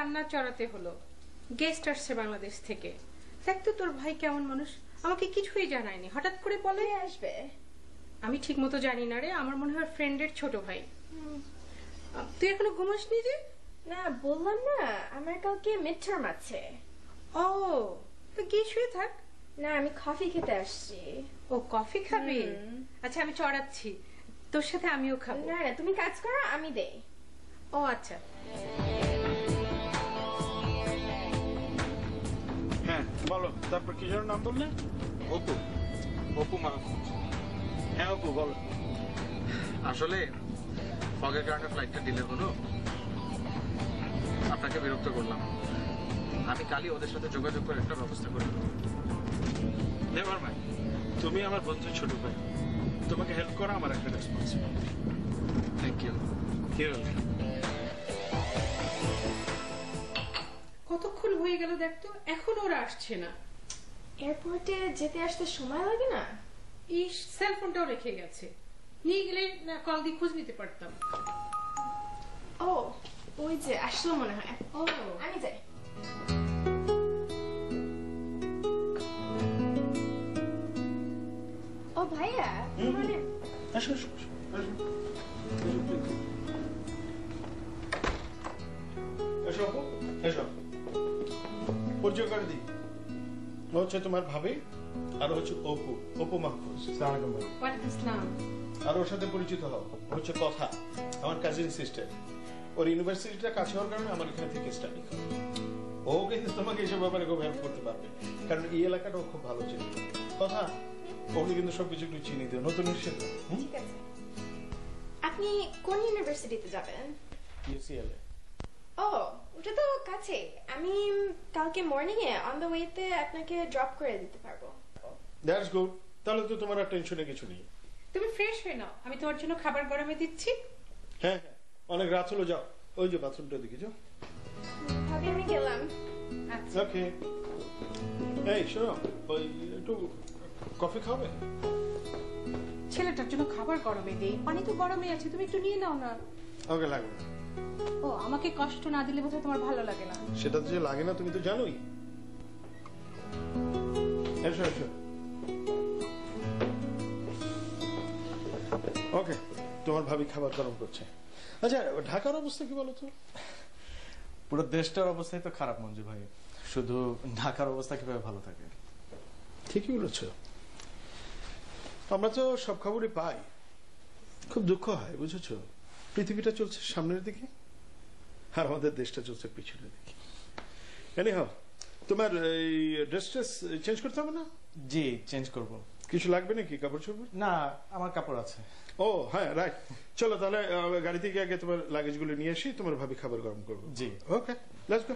রান্না চড়াতে হলো। গেস্ট আসছে বাংলাদেশ থেকে। দেখ তো তোর ভাই কেমন মানুষ। আমাকে কিছুই জানায়নি। হঠাৎ করে বলে আসবে? আমি ঠিক মতো জানি না রে আমার মনে হয় ফ্রেন্ডের ছোট ভাই। তুই এখনও ঘুমাসনি যে? না বললাম না আমার কালকে মিড টার্ম আছে। ও তো গিয়ে শুয়ে থাক। না আমি কফি খেতে আসছি। ও কফি খাবি? আচ্ছা আমি চড়াচ্ছি। তোর সাথে আমিও খাব। না না তুমি কাজ করো আমি দেই। ও আচ্ছা। বলো তারপর কি যেন নাম বললে? অপু। অপু মাহফুজ হ্যাঁ অপু বলো। আসলে ফগের কারণে ফ্লাইটটা ডিলে হলো। আপনাকে বিরক্ত করলাম। আমি কালই ওদের সাথে যোগাযোগ করে একটা ব্যবস্থা করে দেবো। নেভার মাই তুমি আমার বন্ধু ছোট ভাই। তোমাকে হেল্প করা আমার একটা রেসপন্সিবিলিটি থ্যাংক ইউ কি কতক্ষণ হয়ে গেল দেখ তো এখন ওরা আসছে না। এয়ারপোর্টে যেতে আসতে সময় লাগে না? এই সেল ফোনটাও রেখে গেছে। নিয়ে গেলে না কল দিয়ে খোঁজ নিতে পারতাম। ও ওই যে আসলো মনে হয়। ও। আমি যাই। ও ভাইয়া মানে আসো আসো আসো, আসো। এসো পরিচয় করে দিই। হচ্ছে তোমার ভাবি আর হচ্ছে অপু অপু মাহফুজ ভাই। আর ওর সাথে পরিচিত হও। হচ্ছে কথা আমার কাজিন সিস্টার ওর ইউনিভার্সিটিটা কাছে হওয়ার কারণে আমার এখানে থেকে স্টাডি করে। ও কিন্তু তোমাকে এসব ব্যাপারে খুব হেল্প করতে পারবে। কারণ এই এলাকাটাও খুব ভালো চিনি। কথা ওকে কিন্তু সবকিছু একটু চিনি দিও নতুন ঠিক আছে। আপনি কোন ইউনিভার্সিটিতে যাবেন? ইউসিএলএ ও ওটা তো কাছে। আমি কালকে মর্নিং এ অন দ্য ওয়েতে আপনাকে ড্রপ করে দিতে পারব। দ্যাটস গুড তাহলে তো তোমার আর টেনশনে কিছু নেই। তুমি ফ্রেশ হয়ে নাও। আমি তোমার জন্য খাবার গরমে দিচ্ছি। হ্যাঁ হ্যাঁ। অনেক রাত হলো যাও। ওই যে বাথরুমটা যাও। ভাবি আমি গেলাম। আচ্ছা। ওকে এই শোনো ওই একটু কফি খাবে? ছেলেটার জন্য খাবার গরমে দেই। পানি তো গরমে আছে তুমি একটু নিয়ে নাও না। ওকে লাগবে। না ও আমাকে কষ্ট না দিলে বোধহয় তোমার ভালো লাগে না। সেটা তো যে লাগে না তুমি তো জানোই। এসো এসো। ওকে তোমার ভাবি খাবার গরম করছে। আচ্ছা ঢাকার অবস্থা কি বলো তো? পুরো দেশটার অবস্থাই তো খারাপ মঞ্জু ভাই। শুধু ঢাকার অবস্থা কীভাবে ভালো থাকে? ঠিকই বলেছ। আমরা তো সব খবরই পাই। খুব দুঃখ হয় বুঝেছ? পৃথিবীটা চলছে সামনের দিকে আর আমাদের দেশটা চলছে পিছনের দিকে। এনি হাও তোমার এই ড্রেস ট্রেস চেঞ্জ করতে হবে না? জি চেঞ্জ করব। কিছু লাগবে নাকি কাপড় চোপড়? না আমার কাপড় আছে। ও হ্যাঁ রাইট চলো তাহলে আহ, গাড়ি থেকে আগে তোমার লাগেজগুলো নিয়ে আসি তোমার ভাবি খাবার গরম করব। জি। ওকে লেটস গো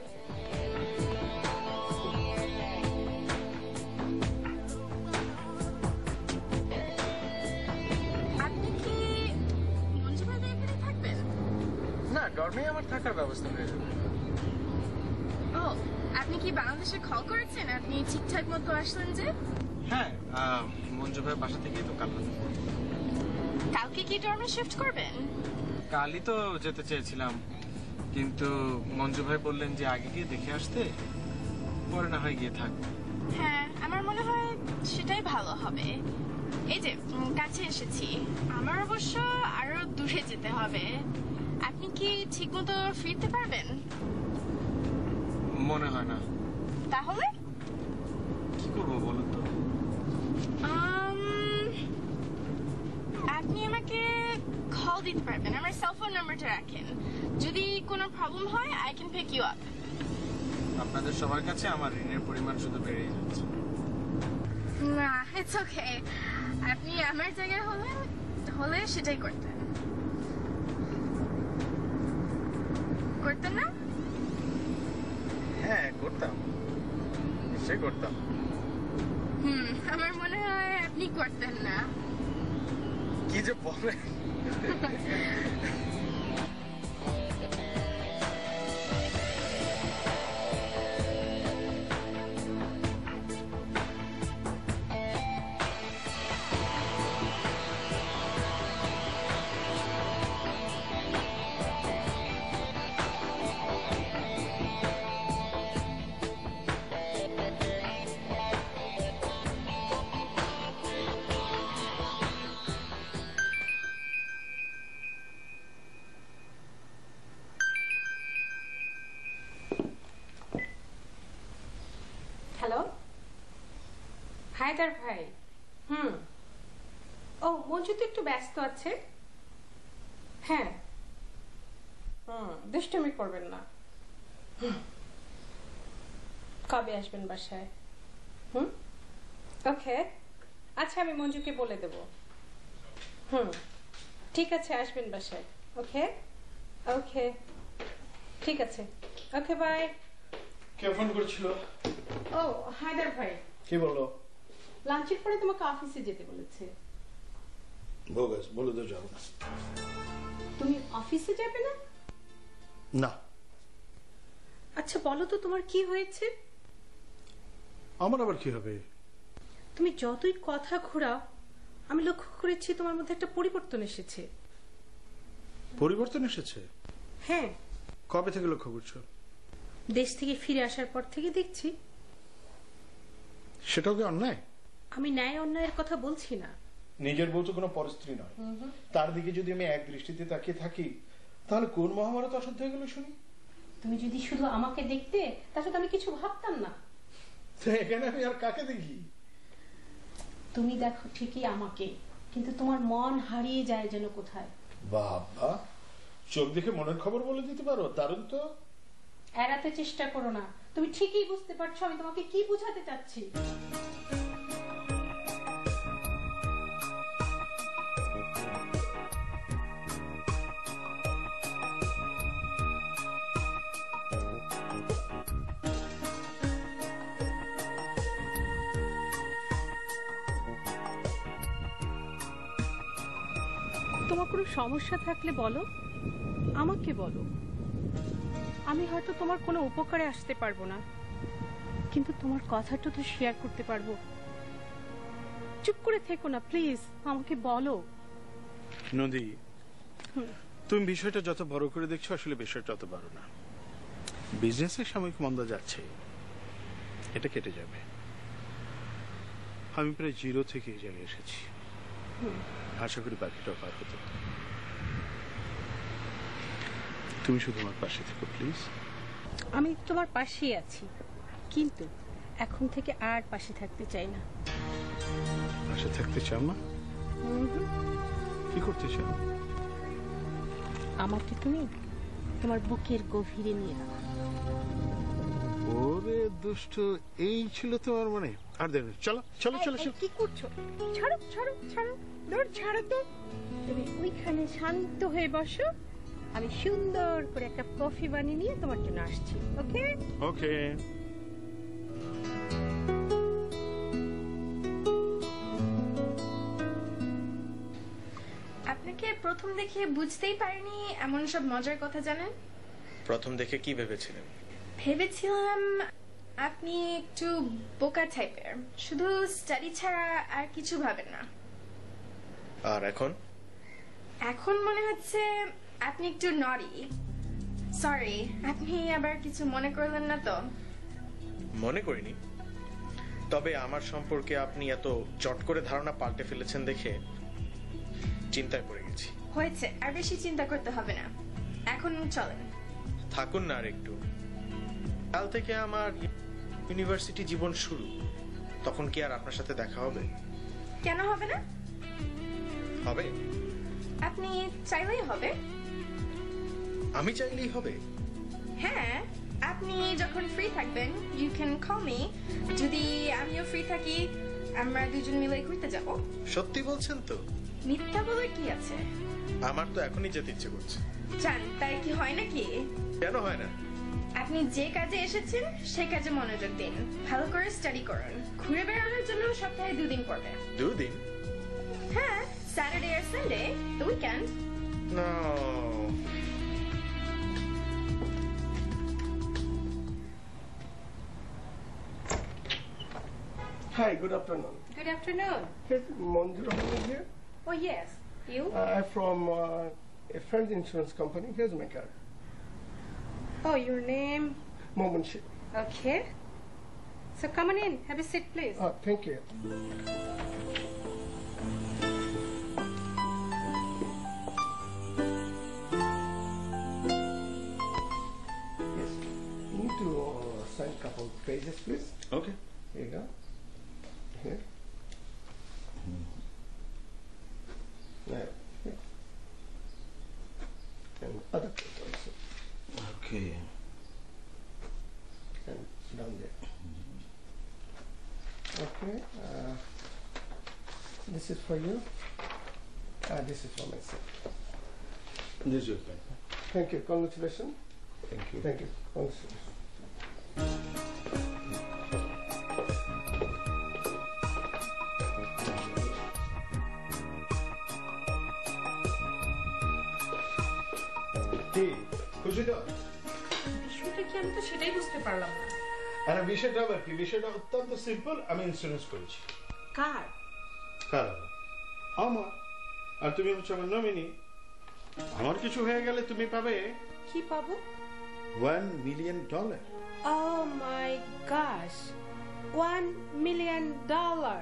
ডরমে আমার থাকার ব্যবস্থা হয়ে যাবে। ও আপনি কি বাংলাদেশে কল করেছেন? আপনি ঠিকঠাক মতো আসলেন যে? হ্যাঁ মঞ্জু ভাইয়ের বাসা থেকেই তো কাল কালকে কি ডর্মে শিফট করবেন? কালই তো যেতে চেয়েছিলাম। কিন্তু মঞ্জু ভাই বললেন যে আগে গিয়ে দেখে আসতে পরে না হয় গিয়ে থাকব হ্যাঁ আমার মনে হয় সেটাই ভালো হবে। এই যে কাছে এসেছি। আমার অবশ্য আরও দূরে যেতে হবে। আপনি কি ঠিকমতো ফিরতে পারবেন? মনে হয় না। তাহলে? কি করব বলুন তো? আপনি আমাকে কল দিতে পারবেন আমার সেলফোন নাম্বারটা রাখেন। যদি কোনো প্রবলেম হয় I can pick you up আপনাদের সবার কাছে আমার ঋণের পরিমাণ শুধু বেড়েই যাচ্ছে। না ইটস ওকে আপনি আমার জায়গায় হলেন হলে সেটাই করতেন করতেন না? হ্যাঁ করতাম। নিশ্চয়ই করতাম। হুম আমার মনে হয় আপনি করতেন না। কি যে বলে হায়দার ভাই। হুম। ও মঞ্জু তো একটু ব্যস্ত আছে। হ্যাঁ। হুম দুষ্টমি করবেন না। কবে আসবেন বাসায়? হুম? ওকে। আচ্ছা আমি মঞ্জুকে বলে দেব। হুম। ঠিক আছে আসবেন বাসায়। ওকে? ওকে। ঠিক আছে। Okay bye. কে ফোন করেছিল? ও হায়দার ভাই। কি বলল? লাঞ্চের পরে তোমাকে অফিসে যেতে বলেছে। বোগাস বলে তো যাও তুমি অফিসে যাবে না? না। আচ্ছা বলো তো তোমার কি হয়েছে? আমার আবার কি হবে? তুমি যতই কথা ঘোরাও আমি লক্ষ্য করেছি তোমার মধ্যে একটা পরিবর্তন এসেছে। পরিবর্তন এসেছে? হ্যাঁ। কবে থেকে লক্ষ্য করছ? দেশ থেকে ফিরে আসার পর থেকে দেখছি। সেটাও কি অন্যায়? আমি ন্যায় অন্যায়ের কথা বলছি না। নিজের বউ তো কোনো পরস্ত্রী নয়। তার দিকে যদি আমি এক দৃষ্টিতে তাকিয়ে থাকি তাহলে কোন মহাভারত অশুদ্ধ হয়ে গেল শুনি? তুমি যদি শুধু আমাকে দেখতে তাহলে তো আমি কিছু ভাবতাম না। এখানে আমি আর কাকে দেখি? তুমি দেখো ঠিকই আমাকে কিন্তু তোমার মন হারিয়ে যায় যেন কোথায়। বাবা চোখ দেখে মনের খবর বলে দিতে পারো দারুণ তো। এড়াতে চেষ্টা করো না। তুমি ঠিকই বুঝতে পারছ আমি তোমাকে কি বোঝাতে চাচ্ছি। কোনো সমস্যা থাকলে বলো। আমাকে বলো। আমি হয়তো তোমার কোনো উপকারে আসতে পারব না। কিন্তু তোমার কথাটা তো শেয়ার করতে পারব। চুপ করে থেকো না প্লিজ আমাকে বলো। নদী তুমি বিষয়টা যত বড় করে দেখছ আসলে বিষয়টা তত বড় না। বিজনেসের সাময়িক মন্দা যাচ্ছে। এটা কেটে যাবে। আমি প্রায় জিরো থেকে এই জায়গায় এসেছি আশা করি বাকিটাও পার হতে তুমি শুধু আমার পাশে থেকো প্লিজ আমি তোমার পাশেই আছি কিন্তু এখন থেকে আর পাশে থাকতে চাই না। পাশে থাকতে চাও না? কি করতে চাও? আমাকে তুমি তোমার বুকের গভীরে নিয়ে নাও। ওরে দুষ্ট এই ছিল তোমার মনে। আর দেখ চলো চলো চলো কি করছ? ছাড়ো ছাড়ো ছাড়ো। দূর ছাড়ো তো। তুমি ওইখানে শান্ত হয়ে বসো। আমি সুন্দর করে একটা কফি বানিয়ে নিয়ে তোমার জন্য আসছি ওকে? ওকে। আপনাকে প্রথম দেখে বুঝতেই পারিনি এমন সব মজার কথা জানেন? প্রথম দেখে কি ভেবেছিলেন? ভেবেছিলাম আপনি একটু বোকা টাইপের শুধু স্টাডি ছাড়া আর কিছু ভাবেন না। আর এখন? এখন মনে হচ্ছে আপনি একটু নরি সরি আপনি আবার কিছু মনে করলেন না তো? মনে করিনি। তবে আমার সম্পর্কে আপনি এত চট করে ধারণা পাল্টে ফেলেছেন দেখে চিন্তায় পড়ে গেছি। হয়েছে আর বেশি চিন্তা করতে হবে না। এখন চলেন। থাকুন না আর একটু। কাল থেকে আমার ইউনিভার্সিটি জীবন শুরু। তখন কি আর আপনার সাথে দেখা হবে? কেন হবে না? হবে। আপনি চাইলেই হবে। আমি চাইলেই হবে। হ্যাঁ আপনি যখন ফ্রি থাকবেন ইউ ক্যান কল মি যদি আমিও ফ্রি থাকি আমরা দুজন মিলে ঘুরতে যাব। সত্যি বলছেন তো? মিথ্যা বলে কি আছে? আমার তো এখনই যেতে ইচ্ছে করছে। জান তাই কি হয় নাকি? কেন হয় না? আপনি যে কাজে এসেছেন সেই কাজে মনোযোগ দিন। ভালো করে স্টাডি করুন। ঘুরে বেড়ানোর জন্য সপ্তাহে দুদিন করবে দুদিন? হ্যাঁ স্যাটারডে আর সানডে দ্য উইকেন্ড না Hi, good afternoon. Good afternoon. Is Manju here? Oh, yes. You? Uh, I'm from uh, a French insurance company. Here's my card. Oh, your name? Momanshi. Okay. So come on in. Have a seat, please. Oh, thank you. Yes. You need to uh, sign a couple of pages, please. Okay. Here you go. Here. And other. Okay. And down there. Okay. Uh, this is for you. Ah, this is for myself. This is your pen. Thank you. Congratulations. Thank you. Thank you. Congratulations. বিষয়টা আবার কি? বিষয়টা অত্যন্ত simple আমি insurance করেছি। কার? কারণ আমার। আর তুমি হচ্ছে আমার নমিনি। আমার কিছু হয়ে গেলে তুমি পাবে কি পাবো? One million dollar Oh my gosh. One million dollar.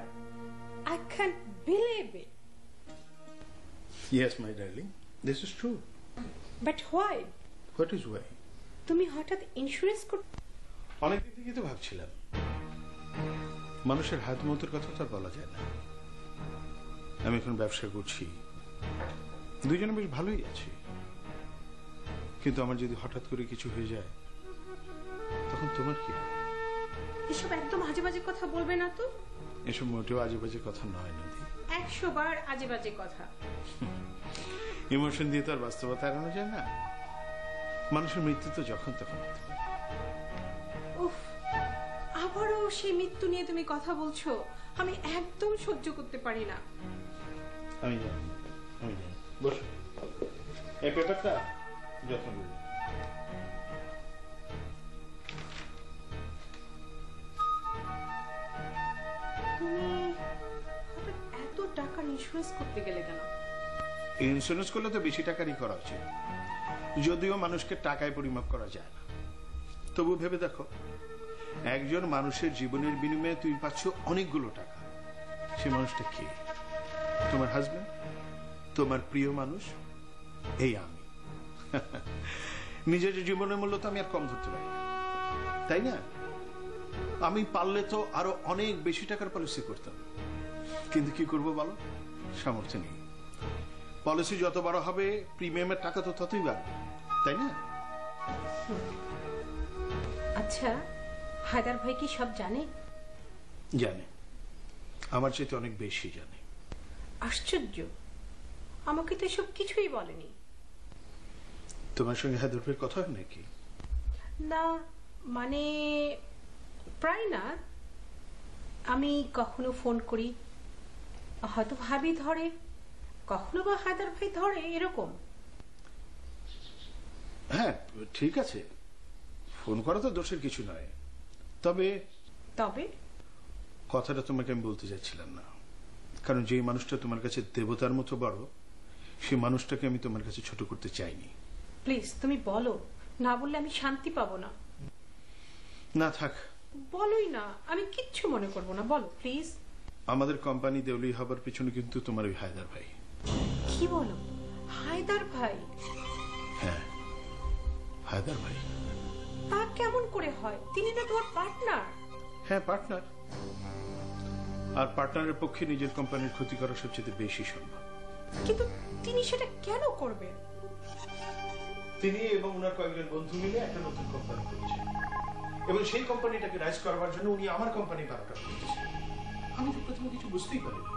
I can't believe it. Yes my darling this is true But why? What is why তুমি হঠাৎ ইন্স্যুরেন্স কর অনেকদিন তো ভাবছিলাম। মানুষের হাত মতের কথা তো আর বলা যায় না। আমি এখন ব্যবসা করছি। দুজনে বেশ ভালোই আছি। কিন্তু আমার যদি হঠাৎ করে কিছু হয়ে যায় তখন তোমার কি এসব একদম আজে বাজে কথা বলবে না তো? এসব মোটেও আজে বাজে কথা নয় নদী। একশো বার আজে বাজে কথা। ইমোশন দিয়ে তো আর বাস্তবতা এড়ানো যায় না। মানুষের মৃত্যু তো যখন তখন হতে পারে। উফ আবারও সেই মৃত্যু নিয়ে তুমি কথা বলছো। আমি একদম সহ্য করতে পারি না। আমি জানি আমি জানি। বসো। এই পেপারটা যত্ন তুমি হঠাৎ এত টাকার ইন্স্যুরেন্স করতে গেলে কেন? ইন্স্যুরেন্স করলে তো বেশি টাকারই করা উচিত যদিও মানুষকে টাকায় পরিমাপ করা যায় না। তবু ভেবে দেখো, একজন মানুষের জীবনের বিনিময়ে তুমি পাচ্ছ অনেকগুলো টাকা। সে মানুষটা কে? তোমার হাজবেন্ড তোমার প্রিয় মানুষ? এই আমি। নিজের জীবনের মূল্য তো আমি আর কম ধরতে পারি তাই না? আমি পারলে তো আরও অনেক বেশি টাকার পলিসি করতাম। কিন্তু কি করব বলো? সামর্থ্য নেই। পলিসি যত বড় হবে প্রিমিয়ামের টাকা তো ততই বাড়বে। তাই না? আচ্ছা হায়দার ভাই কি সব জানে? জানে। আমার চাইতে অনেক বেশি জানে। আশ্চর্য। আমাকে তো এসব কিছুই বলেনি। তোমার সঙ্গে হায়দরফের কথা হয় নাকি? না মানে প্রায় না। আমি কখনো ফোন করি হয়তো ভাবি ধরে। কখনো বা হায়দার ভাই ধরে এরকম। হ্যাঁ ঠিক আছে। ফোন করা তো দোষের কিছু নয়। তবে তবে? কথাটা তোমাকে আমি বলতে চাচ্ছিলাম না। কারণ যে মানুষটা তোমার কাছে দেবতার মতো বড় সেই মানুষটাকে আমি তোমার কাছে ছোট করতে চাইনি। প্লিজ তুমি বলো। না বললে আমি শান্তি পাবো না। না থাক। বলোই না। আমি কিচ্ছু মনে করব না। বলো প্লিজ। আমাদের কোম্পানি দেউলি হবার পিছনে কিন্তু তোমার ওই হায়দার ভাই। কি বলো? হায়দার ভাই? হ্যাঁ হায়দার ভাই। তা কেমন করে হয়? তিনি তো তোমার পার্টনার? হ্যাঁ পার্টনার। আর পার্টনারের পক্ষে নিজের কোম্পানির ক্ষতি করা সবচেয়ে বেশি সম্ভব। কিন্তু তিনি সেটা কেন করবেন? তিনি এবং ওনার কয়েকজন বন্ধু মিলে একটা নতুন কোম্পানি করেছেন এবং সেই কোম্পানিটাকে রাইজ করবার জন্য উনি আমার কোম্পানি বারোটা করেছেন আমি তো প্রথমে কিছু বুঝতেই পারিনি।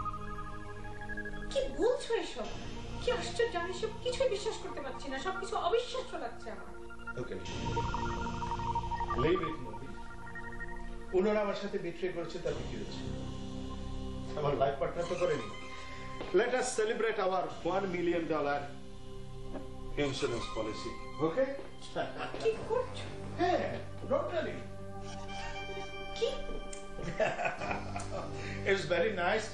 কি বলছো এসব? কি আশ্চর্য? আমি সব কিছুই বিশ্বাস করতে পারছি না। সবকিছু অবিশ্বাস্য লাগছে আমার। ওকে ওনারা আমার সাথে বিট্রে করেছে তাতে কি হয়েছে। আমার লাইফ পার্টনার তো করেনি। Let us celebrate our one million dollar insurance policy okay কি করছ? হ্যাঁ টেল কি? It's very nice.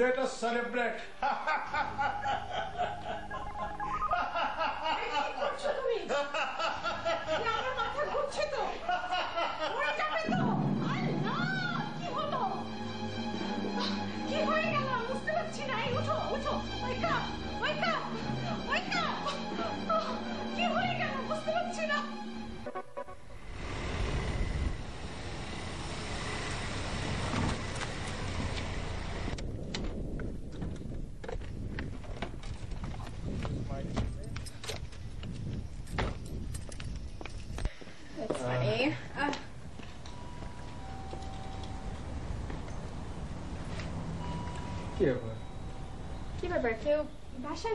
Let us celebrate. কি করছ তুমি?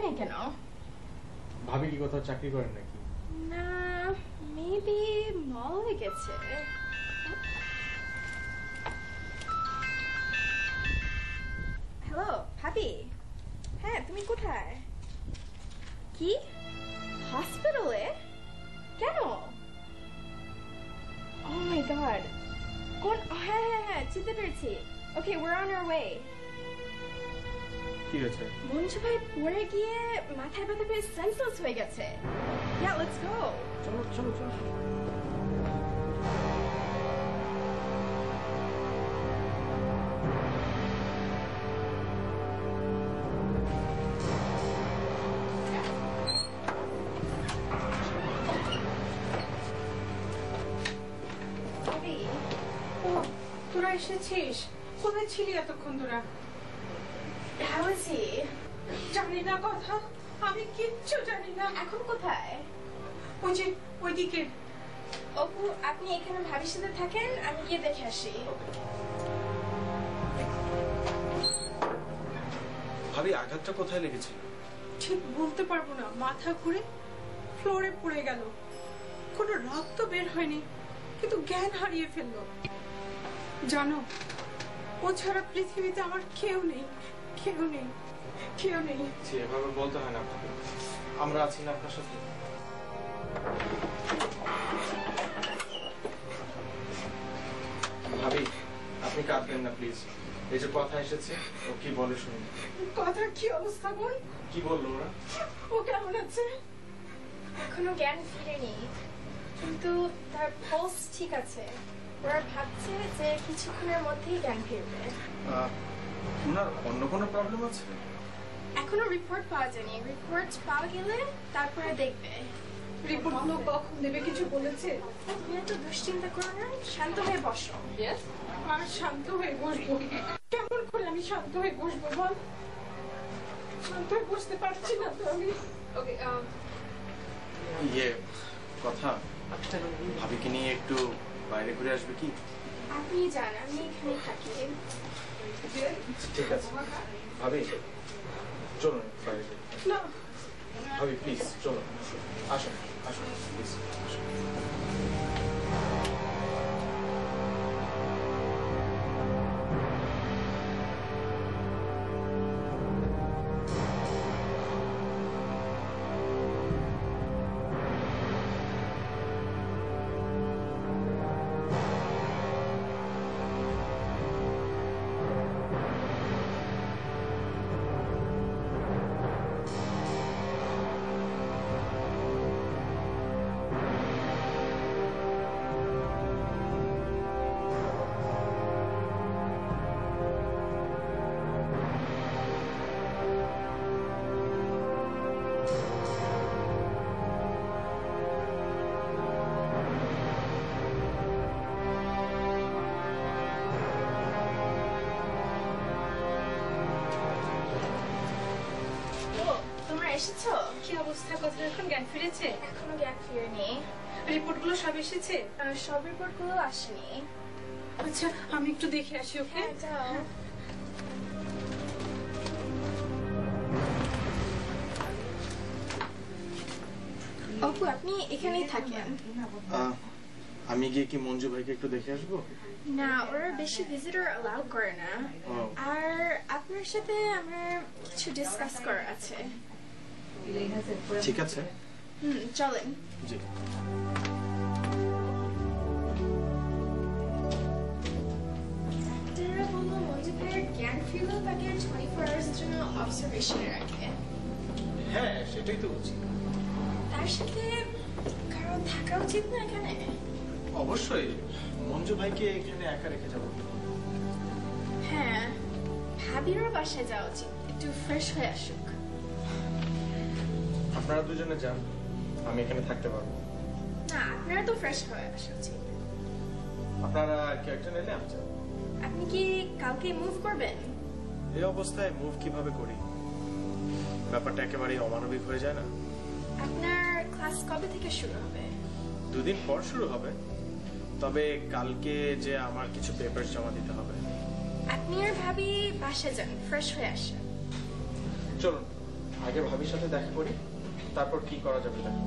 নেই কেন? ভাবি কি কোথাও চাকরি করেন নাকি? না মেবি মলে গেছে। মাথায় ব্যথা পেয়ে সেন্সলেস হয়ে গেছে। Yeah, let's go. চলো চলো চলো। তোরা এসেছিস? কোথায় ছিলি এতক্ষণ তোরা how is he? জানি না কথা? আমি কিচ্ছু জানি না। এখন কোথায়? ওই যে ওইদিকে। অপু আপনি এখানে ভাবির সাথে থাকেন? আমি গিয়ে দেখে আসি। ভাবি আঘাতটা কোথায় লেগেছিল? ঠিক বলতে পারব না। মাথা ঘুরে ফ্লোরে পড়ে গেল। কোনো রক্ত বের হয়নি কিন্তু জ্ঞান হারিয়ে ফেলল। জানো ও ছাড়া পৃথিবীতে আমার কেউ নেই কেউ নেই। কেউ নেই। জি এভাবে বলতে হয় না ভাবি আমরা আছি না আপনার সাথে। ভাবি আপনি কাঁদবেন না প্লিজ। এই যে কথা এসেছে ও কি বলে শুনুন কথার কি অবস্থা বল কি বলল ওরা? ও কেমন আছে? এখনও জ্ঞান ফিরেনি কিন্তু তার পোলস ঠিক আছে। ওরা ভাবছে যে কিছুক্ষণের মধ্যেই জ্ঞান ফিরবে। আহ, ওনার অন্য কোনো প্রবলেম আছে? এখনও রিপোর্ট পাওয়া যায়নি। রিপোর্ট পাওয়া গেলে তারপরে দেখবে। রিপোর্টগুলো কখন দেবে কিছু বলেছে? তুমি এত দুশ্চিন্তা করো না শান্ত হয়ে বসো। আর শান্ত হয়ে বসবো। কেমন করে আমি শান্ত হয়ে বসবো বল? শান্ত হয়ে বসতে পারছি না তো আমি। ওকে ইয়ে কথা। ভাবিকে নিয়ে একটু বাইরে ঘুরে আসবে কি? আপনি যান আমি এখানে থাকি। ঠিক আছে। ভাবি? চলুন। না ভাবি প্লিজ চলুন। আসুন আসুন প্লিজ আসুন। গিয়ে কি মঞ্জু ভাইকে একটু দেখে আসব? না ওরা বেশি ভিজিটর অ্যালাউ করে না। আর আপনার সাথে আমার কিছু ডিসকাস করার আছে। ঠিক আছে। হুম চলেন। জি। হ্যাঁ সেটাই তো উচিত। তার সাথে কারও থাকা উচিত না এখানে? অবশ্যই। মঞ্জু ভাইকে এখানে একা রেখে যাব। হ্যাঁ ভাবিরও বাসায় যাওয়া উচিত। একটু ফ্রেশ হয়ে আসুক। আপনারা দুজনে যান। আমি এখানে থাকতে পারব। না আপনারা তো ফ্রেশ হয়ে আসা উচিত। আপনারা কেউ একটা নিলে আমি যাব। আপনি কি কালকে মুভ করবেন? এই অবস্থায় মুভ কীভাবে করি? ব্যাপারটা একেবারেই অমানবিক হয়ে যায় না। আপনার ক্লাস কবে থেকে শুরু হবে? দুদিন পর শুরু হবে। তবে কালকে যে আমার কিছু পেপার জমা দিতে হবে। আপনি আর ভাবি বাসা যান ফ্রেশ হয়ে আসেন। চলুন আগে ভাবির সাথে দেখা করি তারপর কি করা যাবে দেখো।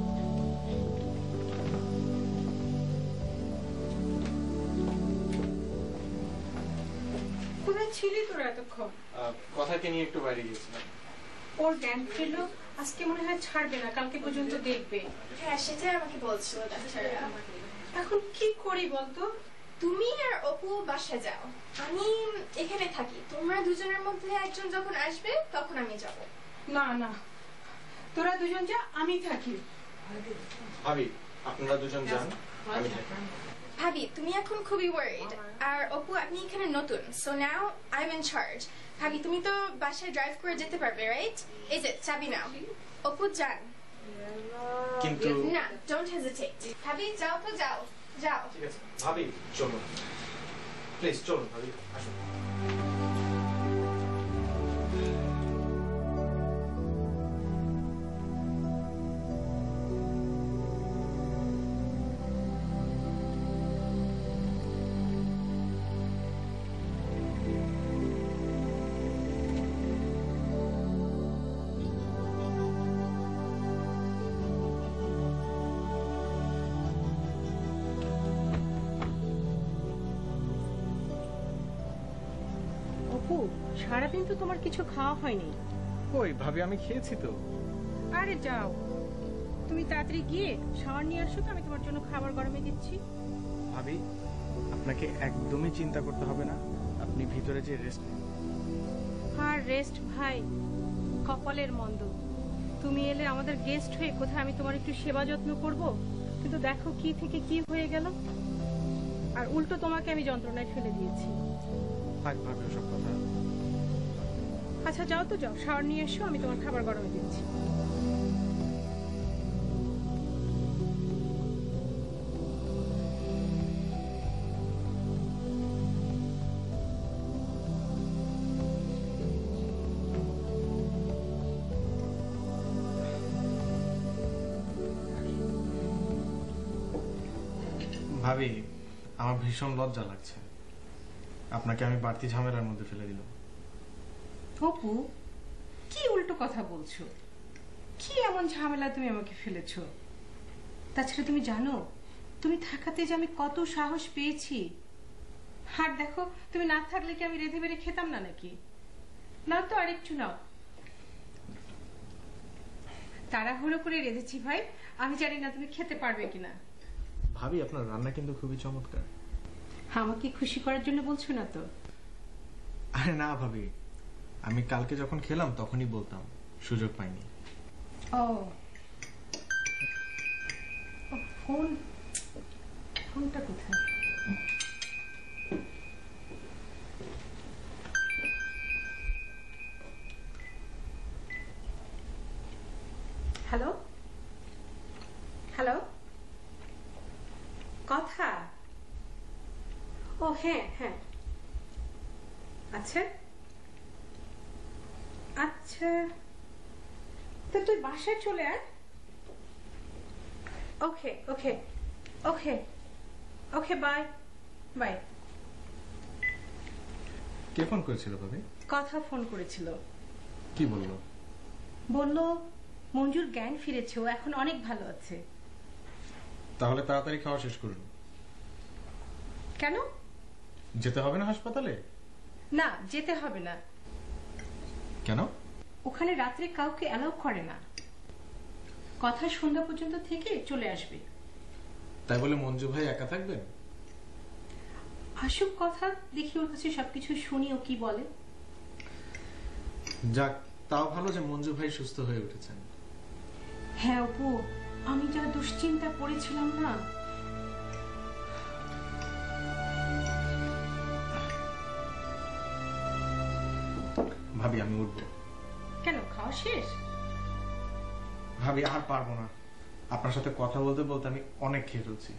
কোথায় ছিলি তোরা এতক্ষণ? কথাকে নিয়ে একটু বাইরে গিয়েছিলাম। ওর জ্ঞান ফিরলো আজকে মনে হয় ছাড়বে না কালকে পর্যন্ত দেখবে। হ্যাঁ সেটাই আমাকে বলছিল ডাক্তাররা এখন কি করি বলতো? তুমি আর অপু বাসা যাও। আমি এখানে থাকি। তোমরা দুজনের মধ্যে একজন যখন আসবে তখন আমি যাব। না না। তোরা দুজন যা আমি থাকি। ভাবি আপনারা দুজন যান আমি থাকি ভাবি তুমি এখন খুবই ওয়ারিড আর অপু আপনি এখানে নতুন so now I am in charge ভাবি তুমি তো বাসায় ড্রাইভ করে যেতে পারবে রাইট এই যে চাবি নাও। অপু যান। কিন্তু না ডোন্ট হেজিটেট ভাবি যাও তো যাও যাও ঠিক আছে। ভাবি চলো প্লিজ চলুন ভাবি আসুন। সারাদিন তো তোমার কিছু খাওয়া হয়নি। কই ভাবি আমি খেয়েছি তো। আরে যাও। তুমি তাড়াতাড়ি গিয়ে শাওয়ার নিয়ে আসো তো আমি তোমার জন্য খাবার গরমে দিচ্ছি। ভাবি আপনাকে একদমই চিন্তা করতে হবে না। আপনি ভিতরে যে রেস্ট নিন। আর রেস্ট ভাই কপালের মন্দ। তুমি এলে আমাদের গেস্ট হয়ে কোথায় আমি তোমার একটু সেবা যত্ন করব? কিন্তু দেখো কি থেকে কি হয়ে গেল। আর উল্টো তোমাকে আমি যন্ত্রণায় ফেলে দিয়েছি। থাক ভাবি ওসব কথা। আচ্ছা যাও তো, যাও। শাওয়ার নিয়ে এসো, আমি তোমার খাবার গরমে দিচ্ছি। ভাবি, আমার ভীষণ লজ্জা লাগছে। আপনাকে আমি বাড়তি ঝামেলার মধ্যে ফেলে দিলাম। অপু কি উল্টো কথা বলছো? কি এমন ঝামেলা তুমি আমাকে ফেলেছো? তাছাড়া তুমি জানো তুমি থাকাতে যে আমি কত সাহস পেয়েছি। আর দেখো তুমি না থাকলে কি আমি রেধে বেড়ে খেতাম না নাকি? নাও তো আরেকটু নাও। তাড়াহুড়ো করে রেঁধেছি ভাই আমি জানি না তুমি খেতে পারবে কিনা। ভাবি আপনার রান্না কিন্তু খুবই চমৎকার। আমাকে খুশি করার জন্য বলছো না তো? আরে না ভাবি আমি কালকে যখন খেলাম, তখনই বলতাম, সুযোগ পাইনি। ও। ফোন, ফোনটা কোথায়? হ্যালো? হ্যালো? কথা? ও হ্যাঁ হ্যাঁ। আচ্ছা আচ্ছা। তো তুই বাসায় চলে আয়। Okay okay okay okay bye bye কে ফোন করেছিল ভাবি? কথা ফোন করেছিল। কি বলল? বলল মঞ্জুর জ্ঞান ফিরেছে ও এখন অনেক ভালো আছে। তাহলে তাড়াতাড়ি খাওয়া শেষ করুন। কেন? যেতে হবে না হাসপাতালে? না যেতে হবে না। ওখানে রাত্রে কাউকে অ্যালাউ করে না। কথা সন্ধ্যা পর্যন্ত থেকে চলে আসবে। তাই বলে মঞ্জু ভাই একা থাকবেন? আসুক কথা দেখি ওর কাছে সবকিছু শুনি ও কি বলে। যাক তাও ভালো যে মঞ্জু ভাই সুস্থ হয়ে উঠেছেন। হ্যাঁ অপু আমি যা দুশ্চিন্তা পড়েছিলাম না। ভাবি আমি উঠবো। খাওয়া শেষ? ভাবি আর পারব না। আপনার সাথে কথা বলতে বলতে আমি অনেক খেয়ে ফেলছি।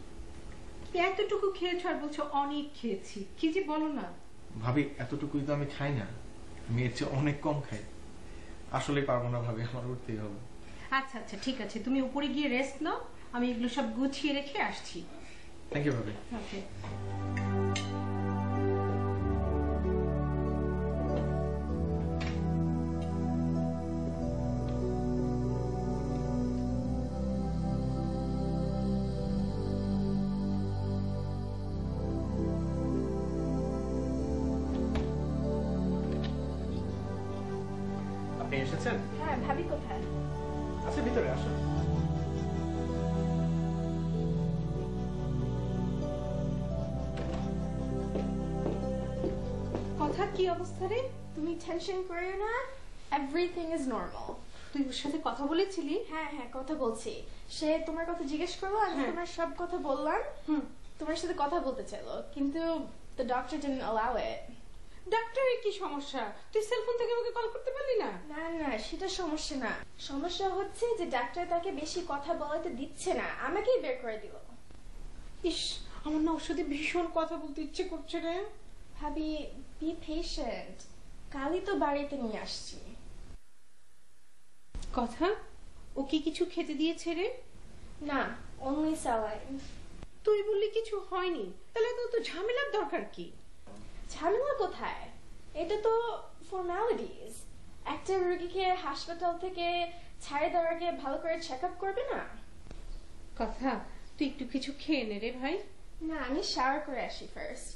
এতটুকু খেয়েছো আর বলছো অনেক খেয়েছি। কি যে বলো না। ভাবি এতটুকুই তো আমি খাই না। আমি এর চেয়ে অনেক কম খাই। আসলে পারব না ভাবি আমার উঠতেই হবে। আচ্ছা আচ্ছা ঠিক আছে। তুমি উপরে গিয়ে রেস্ট নাও। আমি এগুলো সব গুছিয়ে রেখে আসছি। থ্যাংক ইউ ভাবি। ওকে আছেন হ্যাঁ ভাবি কোথায়? আছে ভিতরে আসো কথা কি অবস্থা রে? তুমি টেনশন করিও না এভরিথিং ইজ নর্মাল তুই ওর সাথে কথা বলেছিলি? হ্যাঁ হ্যাঁ কথা বলছি। সে তোমার কথা জিজ্ঞেস করল আমি হ্যাঁ। তোমার সব কথা বললাম। হুম। তোমার সাথে কথা বলতে চাইলো কিন্তু the doctor didn't allow it. ডাক্তারের কি সমস্যা? তুই সেলফোন থেকে আমাকে কল করতে পারলি না? না না সেটা সমস্যা না। সমস্যা হচ্ছে যে ডাক্তার তাকে বেশি কথা বলাতে দিচ্ছে না। আমাকেই বের করে দিল। ইস আমার না ওর সাথে ভীষণ কথা বলতে ইচ্ছে করছে রে। ভাবি বি পেশেন্ট কালই তো বাড়িতে নিয়ে আসছি। কথা? ও কি কিছু খেতে দিয়েছে রে? না অনলি স্যালাইন তুই বললি কিছু হয়নি। তাহলে তো তো ঝামেলার দরকার কি? ঝামেলা কোথায়? এটা তো ফর্মালিটিস একটা রোগীকে হাসপাতাল থেকে ছাড়ে দেওয়ার আগে ভালো করে চেক আপ করবে না? কথা তুই একটু কিছু খেয়ে নে রে ভাই। না আমি শাওয়ার করে আসি ফার্স্ট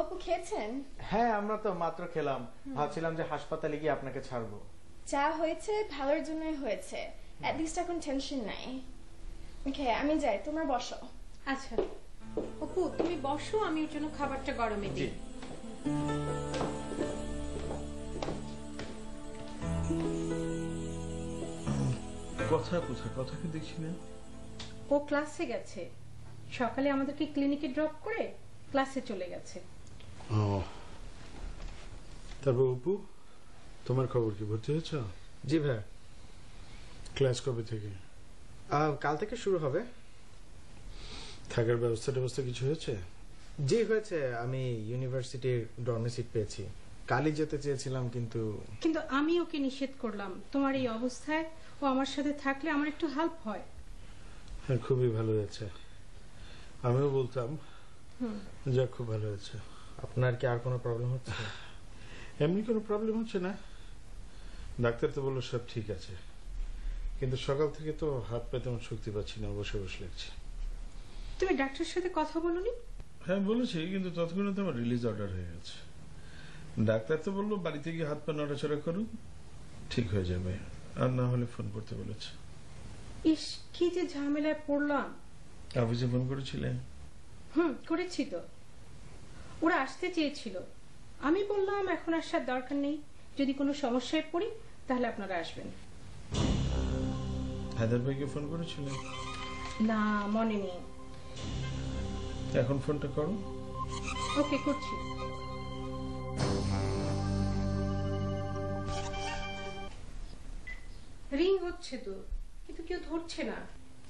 অপু খেয়েছেন? হ্যাঁ আমরা তো মাত্র খেলাম। ভাবছিলাম যে হাসপাতালে গিয়ে আপনাকে ছাড়বো। যা হয়েছে ভালোর জন্যই হয়েছে। লিস্ট এখন টেনশন নাই। ওকে আমি যাই তোমরা বসো। আচ্ছা। অপু তুমি বসো আমি ওর জন্য খাবারটা গরমে দিই। কথা কোথায়? কথাকে দেখছি না? ও ক্লাসে গেছে। সকালে আমাদেরকে ক্লিনিকে ড্রপ করে ক্লাসে চলে গেছে। ও। তারপর অপু তোমার খবর কি? ভর্তি হয়েছ? জি ভাই ক্লাস কবে থেকে? আহ, কাল থেকে শুরু হবে। থাকার ব্যবস্থা ট্যবস্থা কিছু হয়েছে? জি হয়েছে। আমি ইউনিভার্সিটির ডর্মে সিট পেয়েছি। কালই যেতে চেয়েছিলাম কিন্তু কিন্তু আমি ওকে নিষেধ করলাম। তোমার এই অবস্থায় ও আমার সাথে থাকলে আমার একটু হেল্প হয়। হ্যাঁ খুবই ভালো হয়েছে। আমিও বলতাম হুম। যাক খুব ভালো হয়েছে। আপনার কি আর কোনো প্রবলেম হচ্ছে? এমনি কোনো প্রবলেম হচ্ছে না। ডাক্তার তো বলল সব ঠিক আছে। কিন্তু সকাল থেকে তো হাত পায়ে তেমন শক্তি পাচ্ছি না বসে বসে লাগছে। তুমি ডাক্তারের সাথে কথা বলনি? হ্যাঁ বলেছি কিন্তু ততক্ষণে তো আমার রিলিজ অর্ডার হয়ে গেছে। ডাক্তার তো বলল বাড়িতে গিয়ে হাত পা নড়াচড়া করুন ঠিক হয়ে যাবে। আর না হলে ফোন করতে বলেছে। ইস কি যে ঝামেলায় পড়লাম। অফিসে ফোন করেছিলেন হুম করেছি তো। ওরা আসতে চেয়েছিল। আমি বললাম এখন আসার দরকার নেই। যদি কোনো সমস্যায় পড়ি তাহলে আপনারা আসবেন। হায়দার ভাইকে ফোন করেছিলেন না মনে নেই। এখন ফোনটা করো। ওকে করছি। রিং হচ্ছে তো কিন্তু কেউ ধরছে না।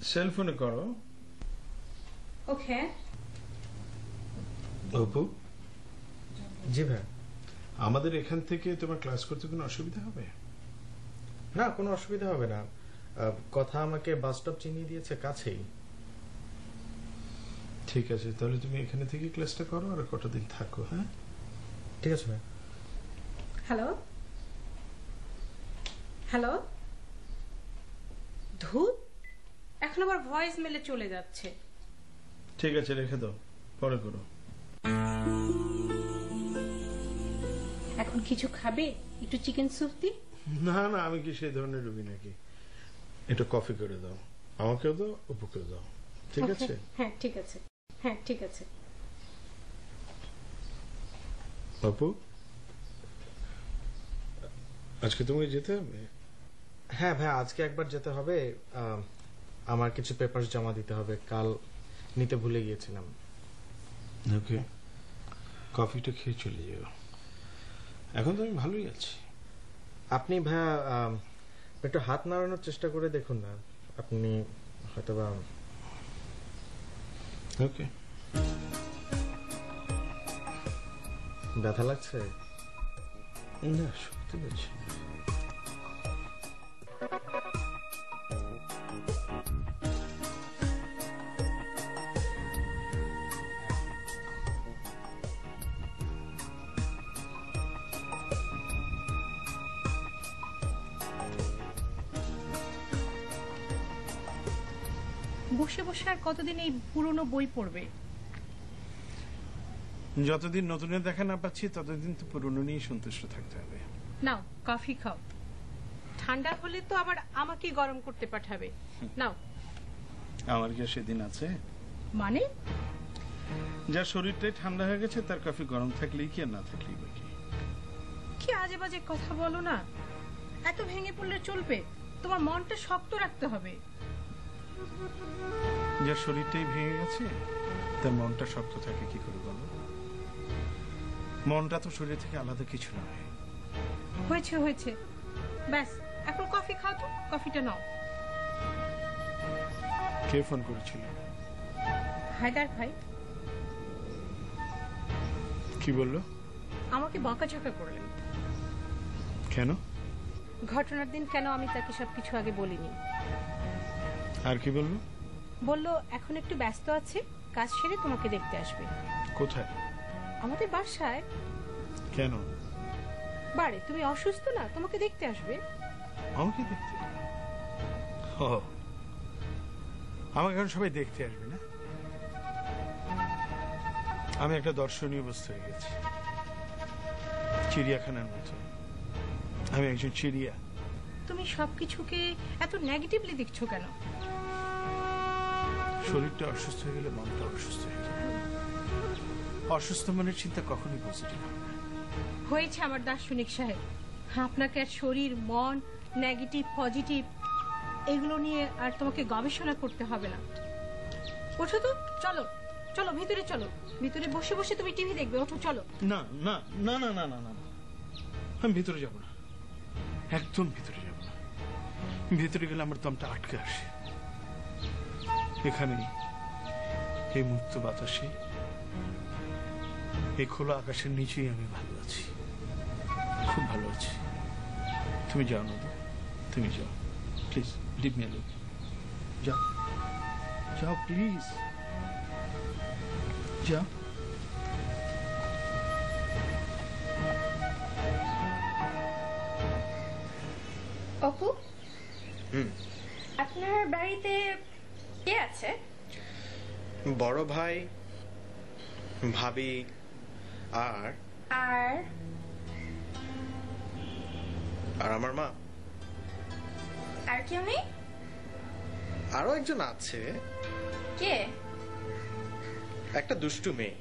সেল ফোনে করো। ওকে। অপু? জি ভাই। আমাদের এখান থেকে তোমার ক্লাস করতে কোনো অসুবিধা হবে? না কোনো অসুবিধা হবে না। আহ, কথা আমাকে বাস স্টপ চিনিয়ে দিয়েছে কাছেই। ঠিক আছে তাহলে তুমি এখানে থেকে ক্লাসটা করো আর কটা দিন থাকো হ্যাঁ? ঠিক আছে ভাই হ্যালো হ্যালো ধূপ? এখন আবার ভয়েস মেলে চলে যাচ্ছে। ঠিক আছে রেখে দাও পরে করো। এখন কিছু খাবে? একটু চিকেন স্যুপ দি? না না আমি কি সেই ধরনের রুগী নাকি? একটু কফি করে দাও। আমাকেও দাও অপুকেও দাও। ঠিক আছে? হ্যাঁ ঠিক আছে। হ্যাঁ ঠিক আছে। আজকে তোমাকে যেতে হবে? হ্যাঁ ভাই আজকে একবার যেতে হবে। আমার কিছু পেপার জমা দিতে হবে। কাল নিতে ভুলে গিয়েছিলাম। ওকে। কফিটা খেয়ে চলে যাও। এখন তো আমি ভালোই আছি। আপনি ভাইয়া একটু হাত নাড়ানোর চেষ্টা করে দেখুন না। আপনি হয়তোবা ওকে ব্যথা লাগছে? না সত্যি বলছি কতদিন এই পুরনো বই পড়বে? যতদিন নতুনের দেখা না পাচ্ছি ততদিন তো পুরনো নিয়েই সন্তুষ্ট থাকতে হবে। নাও কফি খাও। ঠান্ডা হলে তো আবার আমাকে গরম করতে পাঠাবে। নাও। আমার কি সেদিন আছে? মানে? যার শরীরটাই ঠান্ডা হয়ে গেছে তার কফি গরম থাকলেই কি আর না থাকলেই বা কি? কি আজে বাজে কথা বলো না? এত ভেঙে পড়লে চলবে। তোমার মনটা শক্ত রাখতে হবে। যার শরীরটাই ভেঙে গেছে তার মনটা শক্ত থাকে কি করে বলো? মনটা তো শরীর থেকে আলাদা কিছু নয় হয়েছে হয়েছে। ব্যাস এখন কফি খাও তো কফিটা নাও। কে ফোন করেছিল? হায়দার ভাই। কি বলল? আমাকে বকাঝকা করলেন। কেন? ঘটনার দিন কেন আমি তাকে সবকিছু আগে বলিনি? আর কি বলল? বলল এখন একটু ব্যস্ত আছে কাজ সেরে তোমাকে দেখতে আসবে। কোথায়? আমাদের বাসায়। কেন? বারে তুমি অসুস্থ না? তোমাকে দেখতে আসবে। আমাকে দেখতে? ও। আমাকে এখন সবাই দেখতে আসবে না? আমি একটা দর্শনীয় বস্তু হয়ে গেছি চিড়িয়াখানার মতো। আমি একজন চিড়িয়া। তুমি সবকিছুকে এত নেগেটিভলি দেখছ কেন? শরীরটা অসুস্থ হয়ে গেলে মনটা অসুস্থ হয়ে গেল অসুস্থ মনের চিন্তা কখনোই পজিটিভ হয় হয়েছে আমার দার্শনিক সাহেব। আপনাকে আর শরীর মন নেগেটিভ পজিটিভ এগুলো নিয়ে আর তোমাকে গবেষণা করতে হবে না। ওঠো তো চলো চলো ভিতরে চলো। ভিতরে বসে বসে তুমি টিভি দেখবে ওঠো চলো। না না না না না না না। আমি ভিতরে যাব না। একদম ভিতরে যাব না। ভিতরে গেলে আমার দমটা আটকে আসে। এখানে এই মুক্ত বাতাসে এই খোলা আকাশের নিচেই আমি ভালো আছি। খুব ভালো আছি। তুমি যাও না তুমি যাও। প্লিজ লিভ মি অ্যালোন যাও। যাও প্লিজ যাও। অপু? হুম। আপনার বাড়িতে কে আছে? বড় ভাই ভাবি আর? আর? আর আমার মা। আর কেউ নেই? আরও একজন আছে। কে? একটা দুষ্টু মেয়ে।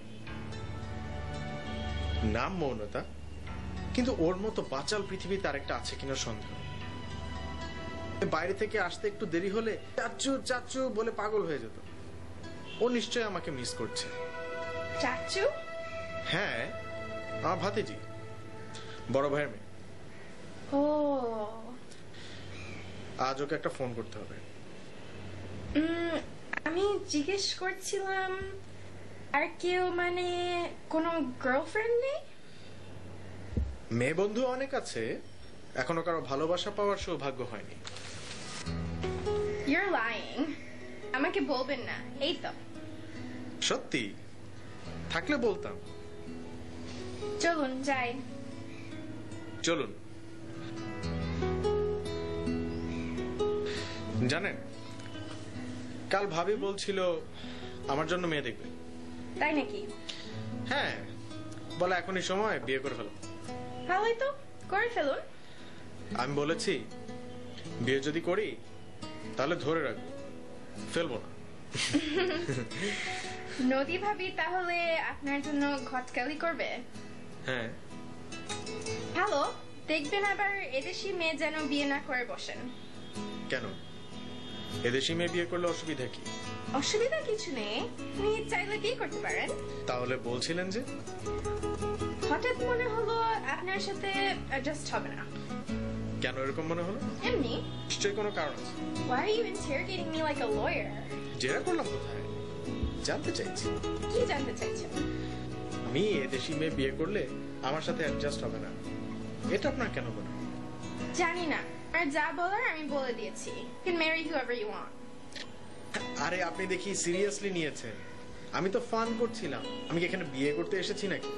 নাম মৌনতা কিন্তু ওর মতো বাচাল পৃথিবীতে আরেকটা আছে কিনা সন্দেহ। বাইরে থেকে আসতে একটু দেরি হলে চাচ্চু চাচ্চু বলে পাগল হয়ে যেত। ও নিশ্চয়ই আমাকে মিস করছে। চাচু? হ্যাঁ আমার ভাতিজি। বড় ভাইয়ের মেয়ে। ও। আজ ওকে একটা ফোন করতে হবে। আমি জিজ্ঞেস করছিলাম আর কেউ মানে কোনো গার্লফ্রেন্ড নেই? মেয়ে বন্ধু অনেক আছে এখনও কারও ভালোবাসা পাওয়ার সৌভাগ্য হয়নি। ইউর লাইং আমাকে বলবেন না। এই তো। সত্যি? থাকলে বলতাম। চলুন যাই। চলুন। জানেন কাল ভাবি বলছিল আমার জন্য মেয়ে দেখবে। তাই নাকি? হ্যাঁ। বলে এখনই সময় বিয়ে করে ফেলো। ভালোই তো করে ফেলুন। আমি বলেছি বিয়ে যদি করি তাহলে ধরে রাখব ফেলব না। নদী ভাবি তাহলে আপনার জন্য ঘটকালি করবে? হ্যাঁ। ভালো দেখবেন আবার এদেশি মেয়ে যেন বিয়ে না করে বসেন। কেন? এদেশি মেয়ে বিয়ে করলে অসুবিধা কি? অসুবিধা কিছু নেই। আপনি চাইলে বিয়ে করতে পারেন। তাহলে বলছিলেন যে? হঠাৎ মনে হলো আপনার সাথে অ্যাডজাস্ট হবে না। কেন এরকম মনে হলো? এমনি। নিশ্চয়ই কোনো কারণ আছে। Why are you interrogating me like a lawyer? জেরা করলাম কোথায়? জানতে চাইছি। কি জানতে চাইছেন আমি এদেশি মেয়ে বিয়ে করলে আমার সাথে অ্যাডজাস্ট হবে না। এটা আপনার কেন মনে হয়? জানি না। আর যা বলার আমি বলে দিয়েছি। You can marry whoever you want আরে আপনি দেখি সিরিয়াসলি নিয়েছেন। আমি তো ফান করছিলাম। আমি কি এখানে বিয়ে করতে এসেছি নাকি?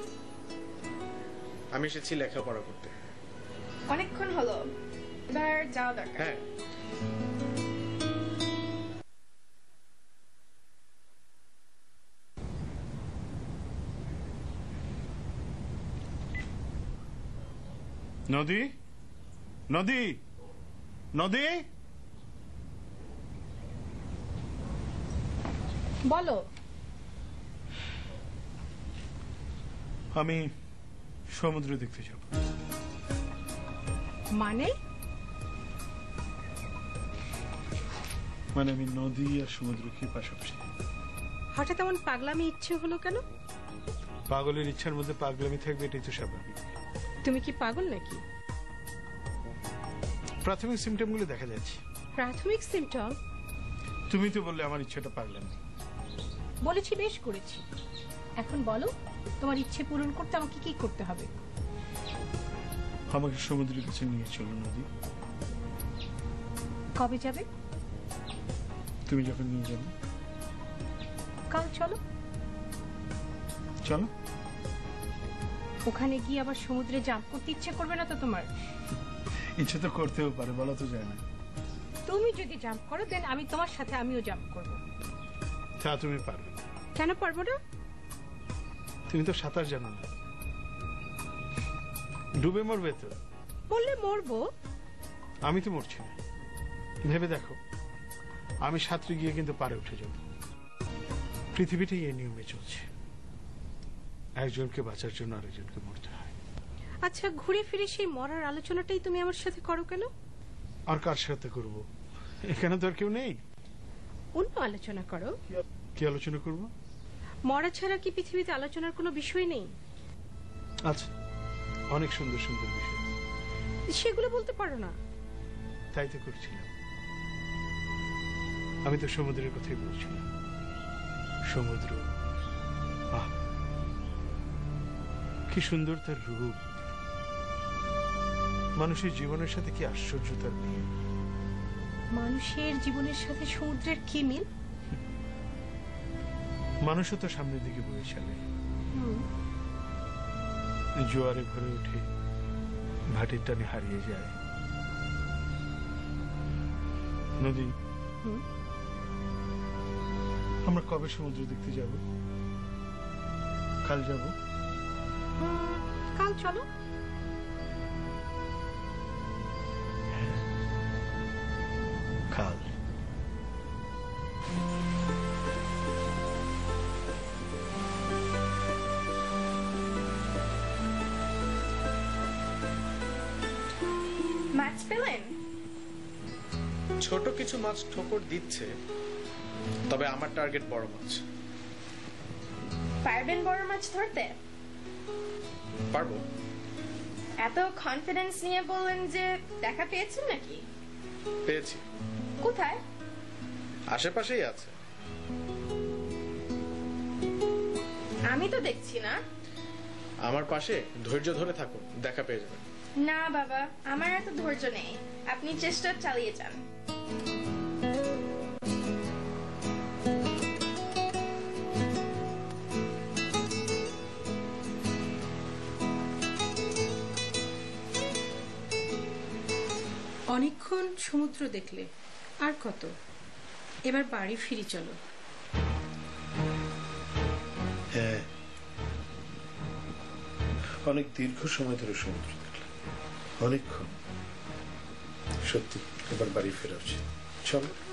আমি এসেছি লেখাপড়া করতে। অনেকক্ষণ হলো। এবার যাওয়া দরকার। হ্যাঁ। নদী? নদী? নদী? বলো। আমি সমুদ্র দেখতে যাব। মানে? মানে আমি নদী আর সমুদ্রকে পাশাপাশি? হঠাৎ এমন পাগলামি ইচ্ছে হলো কেন? পাগলের ইচ্ছার মধ্যে পাগলামি থাকবে এটাই তো স্বাভাবিক। তুমি কি পাগল নাকি? প্রাথমিক সিমটমগুলো দেখা যাচ্ছে। প্রাথমিক সিমটম তুমি তো বললে আমার ইচ্ছাটা পাগলামি। বলেছি বেশ করেছি। এখন বলো তোমার ইচ্ছে পূরণ করতে আমাকে কি করতে হবে? আমাকে সমুদ্রের কাছে নিয়ে চলো নদী। কবে যাবে? তুমি যখন নিয়ে যাবে। কাল চলো। চলো। ওখানে গিয়ে আবার সমুদ্রে জাম্প করতে ইচ্ছে করবে না তো তোমার? ইচ্ছে তো করতেও পারে বলা তো যায় না। তুমি যদি জাম্প করো দেন আমি তোমার সাথে আমিও জাম্প করব। তা তুমি পারবে কেন পারব না? তুমি তো সাঁতার জানো না। ডুবে মরবে তো। বললে মরবো। আমি তো মরছি না। ভেবে দেখো আমি সাঁতরে গিয়ে কিন্তু পারে উঠে যাব। পৃথিবীটাই এই নিয়মে চলছে। একজনকে বাঁচার জন্য আরেকজনকে মরতে হয়। আচ্ছা ঘুরে ফিরে সেই মরার আলোচনাটাই তুমি আমার সাথে করো কেন? আর কার সাথে করব? এখানে তো আর কেউ নেই। অন্য আলোচনা করো। কি আলোচনা করব? মরা ছাড়া কি পৃথিবীতে আলোচনার কোনো বিষয় নেই? আচ্ছা অনেক সুন্দর সুন্দর বিষয়। সেগুলো বলতে পারো না। তাই তো করছিলাম। আমি তো সমুদ্রের কথাই বলছিলাম। সমুদ্র আহ কি সুন্দর তার রূপ। মানুষের জীবনের সাথে কি আশ্চর্য তার মিল? মানুষের জীবনের সাথে সমুদ্রের কি মিল? মানুষও তো সামনের দিকে বয়ে চলে। হুম, জোয়ারে ভরে উঠে ভাটির টানে হারিয়ে যায়। নদী আমরা কবে সমুদ্র দেখতে যাব? কাল যাব? কাল চলো। কাল। পেলেন ছোট কিছু মাছ ঠোকর দিচ্ছে তবে আমার টার্গেট বড় মাছ। পারবেন বড় মাছ ধরতে? পারব। এত কনফিডেন্স নিয়ে বললেন যে দেখা পেয়েছেন নাকি? পেয়েছি। কোথায়? আশেপাশেই আছে। আমি তো দেখছি না। আমার পাশে ধৈর্য ধরে থাকুন দেখা পেয়ে যাবেন। না বাবা আমার এত ধৈর্য নেই। আপনি চেষ্টা চালিয়ে যান। অনেকক্ষণ সমুদ্র দেখলে আর কত? এবার বাড়ি ফিরি চলো। হ্যাঁ। অনেক দীর্ঘ সময় ধরে সমুদ্র অনেকক্ষণ। সত্যি এবার বাড়ি ফেরা উচিত। চলো।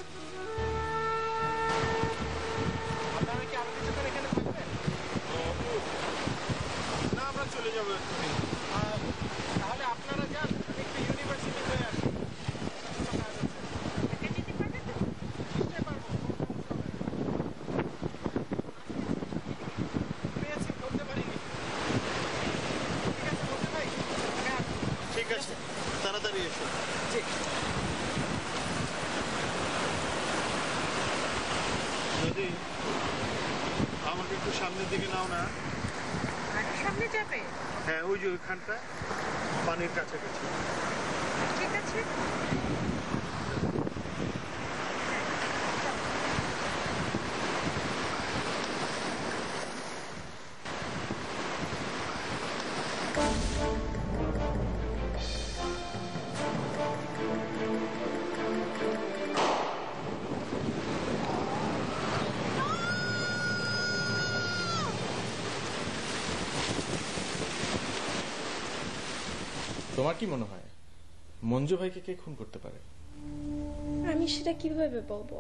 তোমার কি মনে হয়? মঞ্জু ভাইকে কে খুন করতে পারে? আমি সেটা কীভাবে বলব?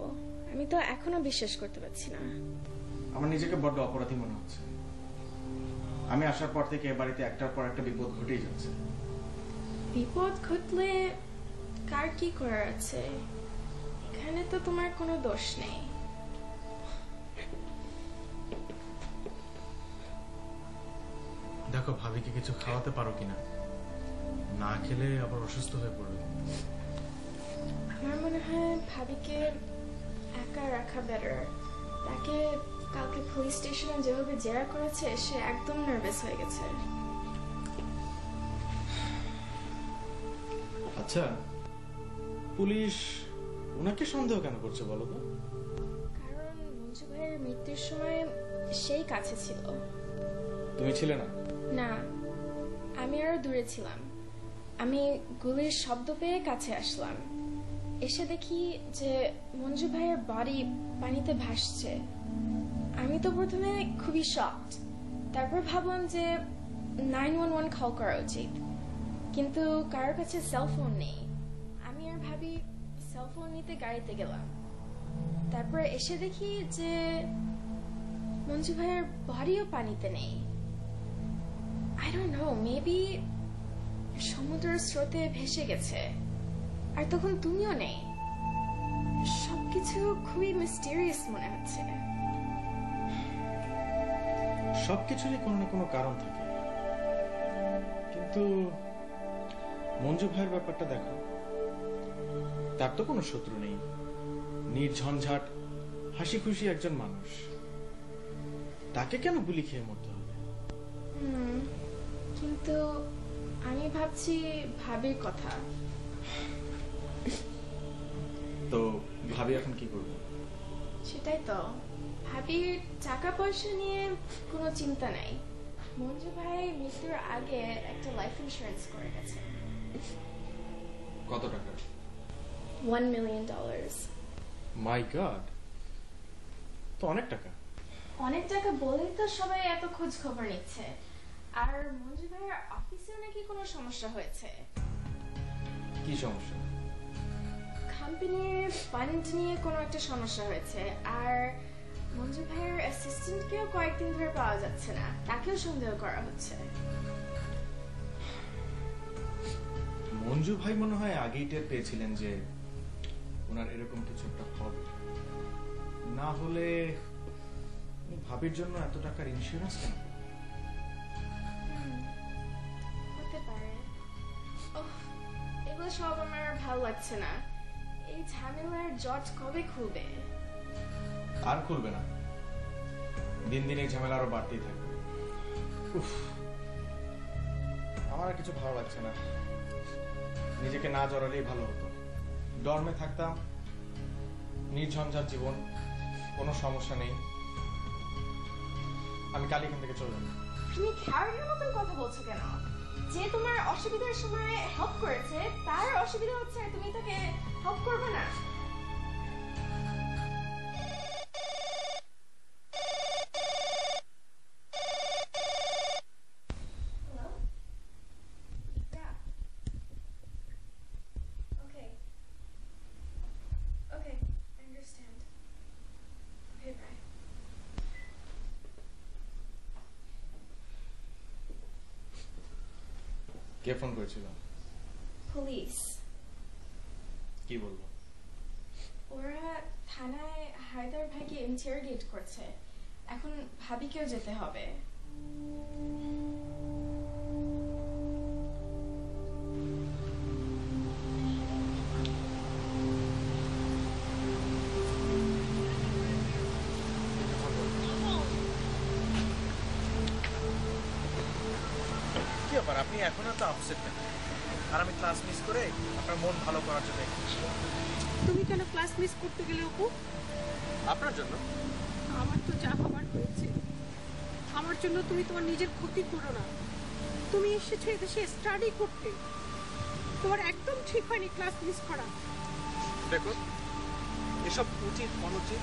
আমি তো এখনও বিশ্বাস করতে পারছি না। আমার নিজেকে বড্ড অপরাধী মনে হচ্ছে। আমি আসার পর থেকে এ বাড়িতে একটার পর একটা বিপদ ঘটেই যাচ্ছে। বিপদ ঘটলে কার কি করার আছে? এখানে তো তোমার কোনো দোষ নেই। দেখো ভাবিকে কিছু খাওয়াতে পারো কিনা? না খেলে আবার অসুস্থ হয়ে পড়বে। আমার মনে হয় ভাবিকে একা রাখা বেটার তাকে কালকে পুলিশ স্টেশনে যেভাবে জেরা করেছে সে একদম নার্ভাস হয়ে গেছে। আচ্ছা পুলিশ ওনাকে সন্দেহ কেন করছে বলো তো? কারণ মঞ্জু ভাইয়ের মৃত্যুর সময় সেই কাছে ছিল। তুমি ছিলে না? না আমি আরও দূরে ছিলাম। আমি গুলির শব্দ পেয়ে কাছে আসলাম। এসে দেখি যে মঞ্জু ভাইয়ের বাড়ি পানিতে ভাসছে। আমি তো প্রথমে খুবই শকড তারপর ভাবলাম যে নাইন ওয়ান ওয়ান কল করা উচিত। কিন্তু কারোর কাছে সেল ফোন নেই। আমি আর ভাবি সেল ফোন নিতে গাড়িতে গেলাম। তারপর এসে দেখি যে মঞ্জু ভাইয়ের বডিও পানিতে নেই। আই ডোন্ট নো মেবি সমুদ্রের স্রোতে ভেসে গেছে। আর তখন তুমিও নেই। সবকিছু খুবই মিস্টেরিয়াস মনে হচ্ছে। সবকিছুরই কোনো না কোনো কারণ থাকে। কিন্তু মঞ্জু ভাইয়ের ব্যাপারটা দেখো। তার তো কোনো শত্রু নেই। নির্ঝঞ্ঝাট হাসি খুশি একজন মানুষ। তাকে কেন গুলি খেয়ে মরতে হবে? কিন্তু আমি ভাবছি ভাবির কথা। তো ভাবি এখন কি করব? সেটাই তো। ভাবির টাকা পয়সা নিয়ে কোনো চিন্তা নাই। মঞ্জু ভাই মৃত্যুর আগে একটা লাইফ ইন্স্যুরেন্স করে গেছে। কত টাকা? One million dollars my god তো অনেক টাকা। অনেক টাকা বলেই তো সবাই এত খোঁজ খবর নিচ্ছে। আর মঞ্জু ভাইয়ের অফিসেও নাকি কোনো সমস্যা হয়েছে? কি সমস্যা? কোম্পানির ফান্ড নিয়ে কোনো একটা সমস্যা হয়েছে আর মঞ্জু ভাইয়ের অ্যাসিস্ট্যান্টকেও কয়েকদিন ধরে পাওয়া যাচ্ছে না তাকেও সন্দেহ করা হচ্ছে। মঞ্জু ভাই মনে হয় আগেই টের পেয়েছিলেন যে ওনার এরকম কিছু একটা হবে। না হলে ভাবির জন্য এত টাকার ইন্স্যুরেন্স কেন? সব আমার ভালো লাগছে না। এই ঝামেলার জট কবে খুলবে? আর খুলবে না। দিন দিন এই ঝামেলা আরও বাড়তেই থাকবে। উফ, আমার আর কিছু ভালো লাগছে না। নিজেকে না জড়ালেই ভালো হতো। ডরমে থাকতাম নির্ঝঞ্ঝাট জীবন কোনো সমস্যা নেই। আমি কাল এখান থেকে চলে যাব। তুমি খ্যারের মতন কথা বলছো কেন? যে তোমার অসুবিধার সময় হেল্প করেছে তার অসুবিধা হচ্ছে তুমি তাকে হেল্প করবে না। কে ফোন করেছিল পুলিশ কি বলব ওরা থানায় হায়দার ভাইকে ইন্টারোগেট করছে। এখন ভাবি কেউ যেতে হবে। কেন ক্লাস মিস করতে গেলে অপু? আপনার জন্য। আমার তো যা হবার হয়েছে। আমার জন্য তুমি তোমার নিজের ক্ষতি করো না। তুমি এসেছ এদেশে স্টাডি করতে। তোমার একদম ঠিক হয়নি ক্লাস মিস করা। দেখো এসব উচিত অনুচিত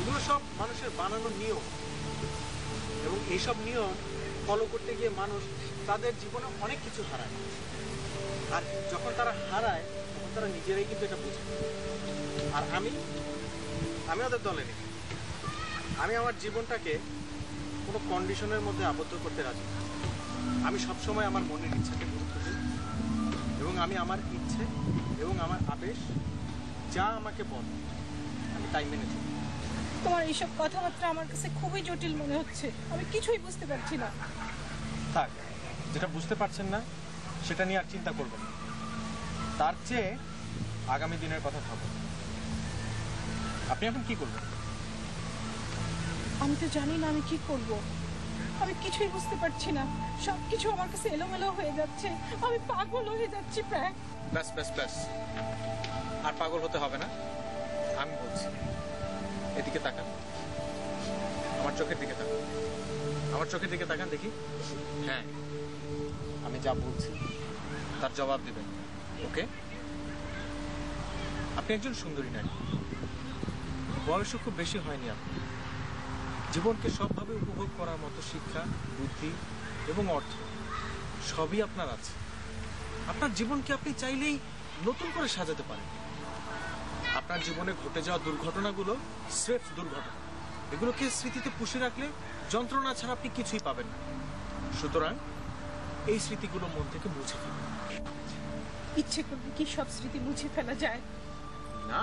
এগুলো সব মানুষের বানানো নিয়ম। এবং এইসব নিয়ম ফলো করতে গিয়ে মানুষ তাদের জীবনে অনেক কিছু হারায়। আর যখন তারা হারায় তখন তারা নিজেরাই কিন্তু এটা বুঝে। আর আমি আমি ওদের দলে নেই। আমি আমার জীবনটাকে কোনো কন্ডিশনের মধ্যে আবদ্ধ করতে রাজি না। আমি সবসময় আমার মনের ইচ্ছাকে গুরুত্ব দিই এবং আমি আমার ইচ্ছে এবং আমার আবেশ যা আমাকে বলে আমি তাই মেনে চলি। তোমার এইসব কথাবার্তা আমার কাছে খুবই জটিল মনে হচ্ছে। আমি কিছুই বুঝতে পারছি না। থাক যেটা বুঝতে পারছেন না সেটা নিয়ে আর চিন্তা করবেন না। তার চেয়ে আগামী দিনের কথা ভাবুন। আপনি এখন কি করবেন? আমি তো জানি না আমি কি করব। আমি কিছুই বুঝতে পারছি না। সবকিছু আমার কাছে এলোমেলো হয়ে যাচ্ছে। আমি পাগল হয়ে যাচ্ছি প্রায়। ব্যাস ব্যাস ব্যাস। আর পাগল হতে হবে না। আমি বলছি এদিকে তাকান। আমার চোখের দিকে তাকান। আমার চোখের দিকে তাকান দেখি। হ্যাঁ আমি যা বলছি তার জবাব দেবেন। ওকে? আপনি একজন সুন্দরী নারী। বয়সও খুব বেশি হয়নি আপনার জীবনকে সবভাবে উপভোগ করার মতো শিক্ষা বুদ্ধি এবং অর্থ সবই আপনার আছে। আপনার জীবনকে আপনি চাইলেই নতুন করে সাজাতে পারেন। আপনার জীবনে ঘটে যাওয়া দুর্ঘটনাগুলো স্রেফ দুর্ঘটনা। এগুলোকে স্মৃতিতে পুষে রাখলে যন্ত্রণা ছাড়া আপনি কিছুই পাবেন না। সুতরাং এই স্মৃতিগুলো মন থেকে মুছে ফেলুন। ইচ্ছে করবে কি সব স্মৃতি মুছে ফেলা যায়? না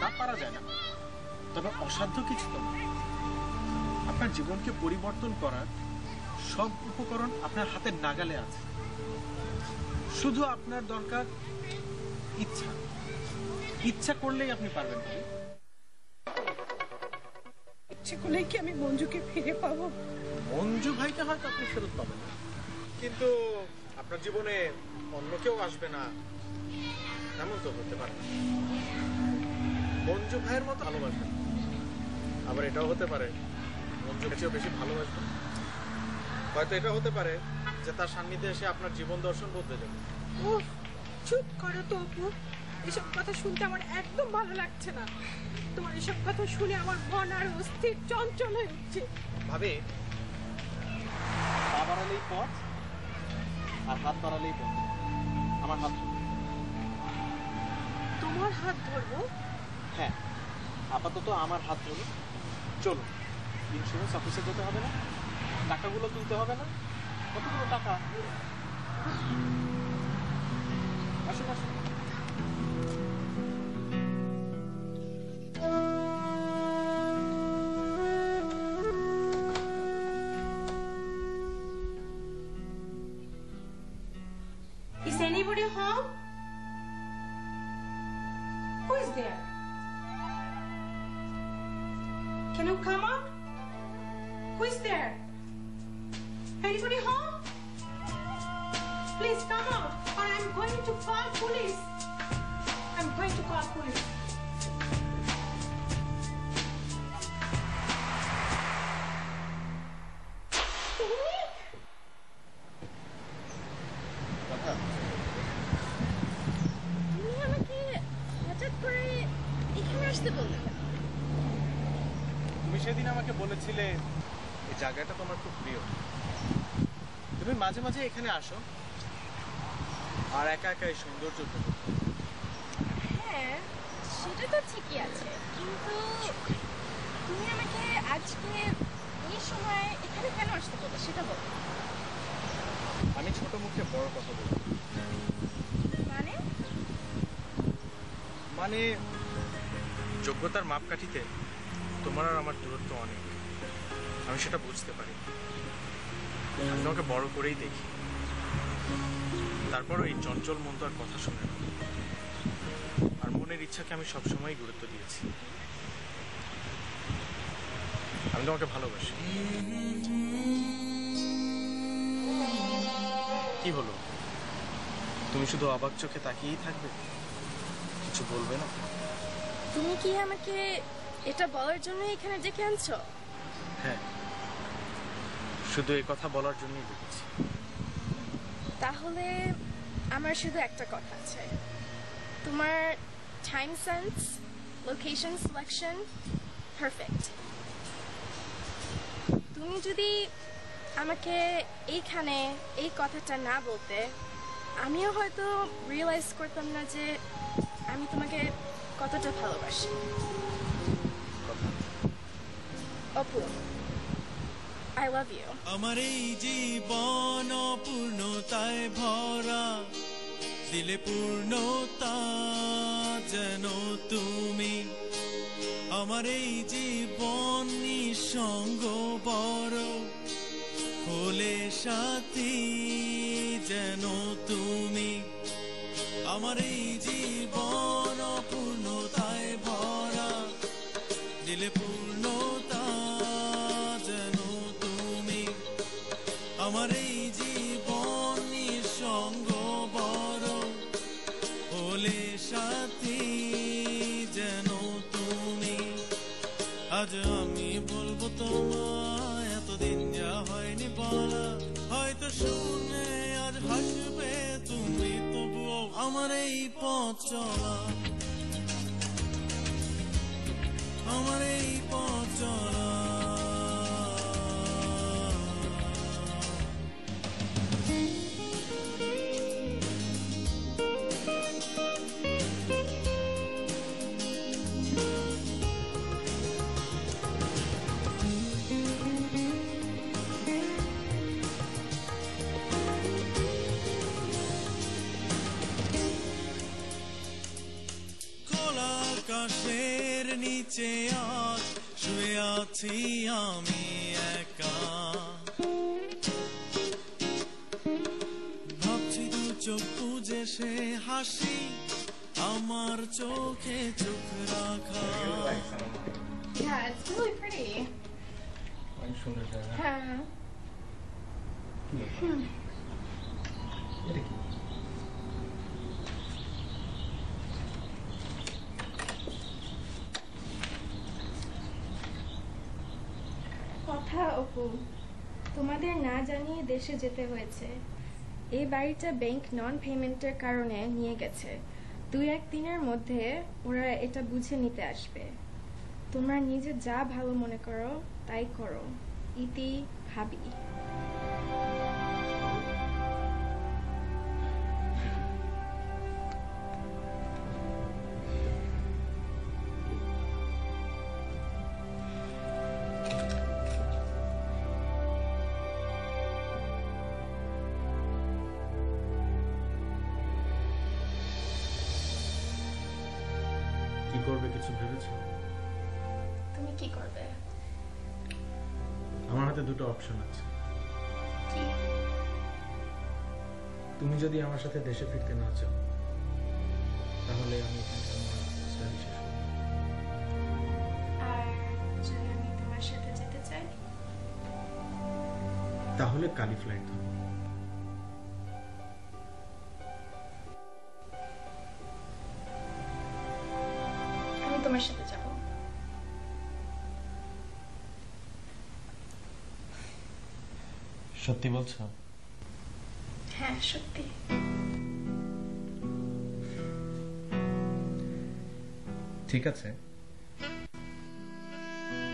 তা পারা যায় না। তবে অসাধ্য কিছু তো না। আপনার জীবনকে পরিবর্তন করার সব উপকরণ আপনার হাতের নাগালে আছে। শুধু আপনার দরকার ইচ্ছা। ইচ্ছা করলেই আপনি পারবেন। ইচ্ছে করলে কি আমি মঞ্জুকে ফিরে পাবো? মঞ্জু ভাইকে হয়তো আপনি ফেরত পাবেন। না কিন্তু আপনার জীবনে অন্য কেউ আসবে না এমন তো হতে পারে না। মঞ্জু ভাইয়ের মতো ভালোবাসবেন। আবার এটাও হতে পারে। মঞ্জু চেয়েও বেশি ভালোবাসবেন হয়তো এটা হতে পারে যে তার সান্নিধ্যে এসে আপনার জীবন দর্শন বদলে যাবে। উফ, চুপ করো তো অপু। এসব কথা শুনতে আমার একদম ভালো লাগছে না। তোমার এসব কথা শুনে আমার মন আর অস্থির চঞ্চল হয়ে উঠছে। ভাবে পা বাড়ালেই পথ আর হাত বাড়ালেই পথ। আমার হাত। তোমার হাত ধরবো? হ্যাঁ আপাতত আমার হাত ধরুন চলুন ইন্স্যুরেন্স অফিসে যেতে হবে না টাকাগুলো তুলতে হবে না। কতগুলো টাকা? আসুন আসুন। মাঝে এখানে আসো। আর একা একা এই সৌন্দর্য হ্যাঁ সেটা তো ঠিকই আছে। কিন্তু তুমি আমাকে আজকে এই সময় এখানে কেন আসতে বললে? সেটা বলো। আমি ছোট মুখে বড় কথা বলি মানে? মানে যোগ্যতার মাপকাঠিতে তোমার আর আমার দূরত্ব অনেক। আমি সেটা বুঝতে পারি তোমাকে বড় করেই দেখি। তারপরও এই চঞ্চল মন তো আর কথা শুনে না। আর মনের ইচ্ছাকে আমি সবসময় গুরুত্ব দিয়েছি। আমি তোমাকে ভালোবাসি। কি হলো? তুমি শুধু অবাক চোখে তাকিয়েই থাকবে? কিছু বলবে না? তুমি কি আমাকে এটা বলার জন্য এখানে ডেকে আনছো? হ্যাঁ। শুধু এই কথা বলার জন্যই দেখেছি। তাহলে আমার শুধু একটা কথা আছে। তোমার time sense location selection perfect তুমি যদি আমাকে এইখানে এই কথাটা না বলতে আমিও হয়তো রিয়েলাইজ করতাম না যে আমি তোমাকে কতটা ভালোবাসি। অপু আই লাভ ইউ আমার এই জীবন অপূর্ণতায় ভরা। দিলে পূর্ণতা যেন তুমি। আমার এই জীবন নিঃসঙ্গ বড়। হলে সাথী পথ চলা আমার এই পথ আকাশের নিচে আজ শুয়ে আছি আমি একা। ভাবছি দু চোখ বুঝে সে হাসি আমার চোখে চোখ রাখা। Yeah, it's really pretty. অনেক সুন্দর জায়গা হ্যাঁ এটা কি কথা অপু তোমাদের দেশে যেতে হয়েছে। এই বাড়িটা ব্যাংক নন পেমেন্টের কারণে নিয়ে গেছে। দুই এক দিনের মধ্যে ওরা এটা বুঝে নিতে আসবে। তোমরা নিজে যা ভালো মনে করো, তাই করো। ইতি ভাবি। দুটো অপশন আছে। তুমি যদি আমার সাথে দেশে ফিরতে না চাও তাহলে আমি এখানকার আমার শেষ তাহলে কালি ফ্লাইট ধরো। সত্যি বলছো? হ্যাঁ সত্যি। ঠিক আছে।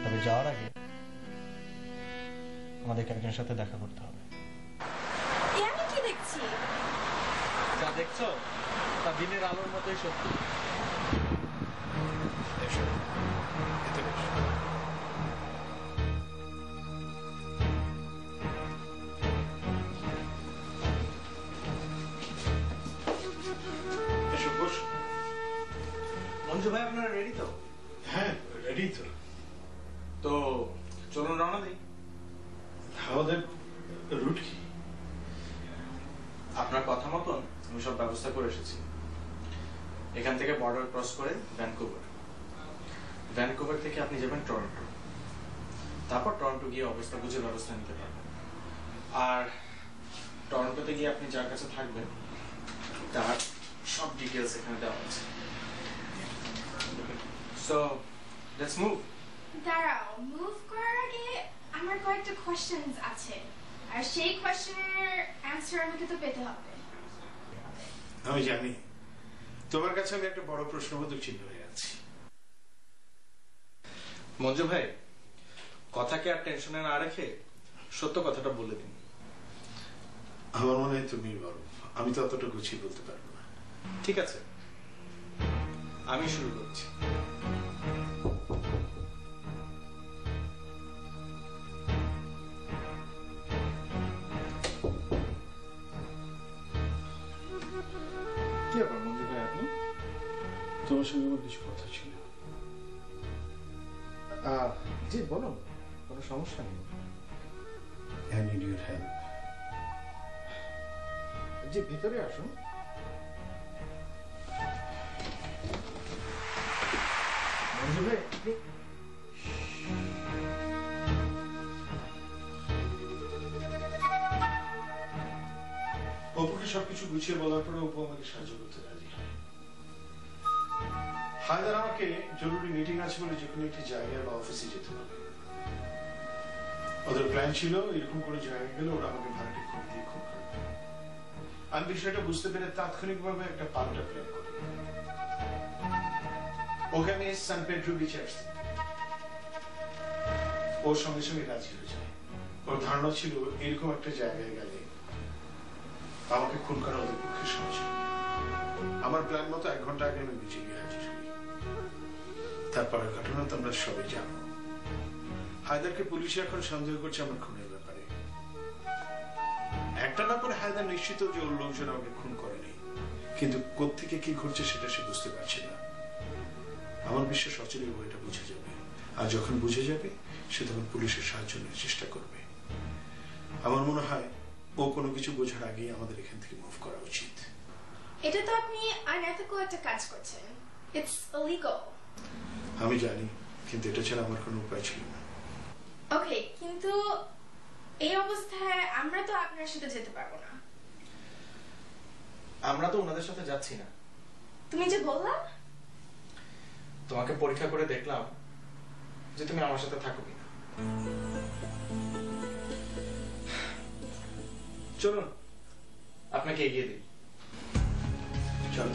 তবে যাওয়ার আগে আমাদেরকে একজনের সাথে দেখা করতে হবে। আমি কি দেখছি? যা দেখছ? তা দিনের আলোর মতোই সত্যি। অবস্থা বুঝে ব্যবস্থা নিতে পারবেন। আর টরন্টোতে গিয়ে আপনি যার কাছে থাকবেন তার সব ডিটেলস এখানে দেওয়া আছে। সো লেটস মুভ দাঁড়াও মুভ করার আগে আমার কয়েকটা কোয়েশ্চেন্স আছে। আর সেই কোয়েশ্চেনের অ্যান্সার আমাকে তো পেতে হবে। আমি জানি। তোমার কাছে আমি একটা বড় প্রশ্নবোধক চিহ্ন হয়ে আছি মঞ্জু ভাই কথাকে আর টেনশনে না রেখে সত্য কথাটা বলে দিন। আমার মনে হয় তুমি বলো আমি তো অতটা গুছিয়ে বলতে পারব না। ঠিক আছে। আমি শুরু করছি। তোমার সঙ্গে আমার কিছু কথা ছিল। আহ, জি বলুন। কোনো সমস্যা নেই। আই নিড ইউর হেল্প জি ভিতরে আসুন। মঞ্জু ভাই অপুকে সবকিছু গুছিয়ে বলার পরে অপু আমাকে সাহায্য করতে রাজি হয়। হায়দার আমাকে জরুরি মিটিং আছে বলে যে কোনো একটি জায়গায় বা অফিসে যেতে হবে। ওদের প্ল্যান ছিল, এরকম করে জায়গায় গেলে ওরা আমাকে ভাড়াটি খুব দিয়ে খুব আমি বিষয়টা বুঝতে পেরে তাৎক্ষণিকভাবে একটা পাল্টা প্ল্যান করি। ওকে আমি সান পেড্রো বিচে আসছি ওর সঙ্গে সঙ্গে রাজি হয়ে যায়। ওর ধারণা ছিল এরকম একটা জায়গায় গেলে আমাকে খুন করা ওদের পক্ষে সহজ আমার প্ল্যান মতো এক ঘণ্টা আগে আমি বিচে গিয়ে হাজির হই। তারপরের ঘটনা তোমরা সবাই জানো। হায়দারকে পুলিশ এখন সন্দেহ করছে আমার খুনের ব্যাপারে। একটা না করে হায়দার নিশ্চিত যে ওর লোকজন আমাকে খুন করেনি। কিন্তু কোত্থেকে কি ঘটছে সেটা সে বুঝতে পারছে না। আমার বিশ্বাস অচিরে ও এটা বুঝে যাবে। আর যখন বুঝে যাবে সে তখন পুলিশের সাহায্য নেওয়ার চেষ্টা করবে। আমার মনে হয় ও কোনো কিছু বোঝার আগেই আমাদের এখান থেকে মুভ করা উচিত। এটা তো আপনি আনএথিক্যাল একটা কাজ করছেন। ইটস ইলিগাল আমি জানি কিন্তু এটা ছাড়া আমার কোনো উপায় ছিল না। ওকে কিন্তু এই অবস্থায় আমরা তো আপনার সাথে যেতে পারব না। আমরা তো ওনাদের সাথে যাচ্ছি না। তুমি যে বললা? তোমাকে পরীক্ষা করে দেখলাম যে তুমি আমার সাথে থাকো কিনা। চলুন আপনাকে এগিয়ে দিই। চলো।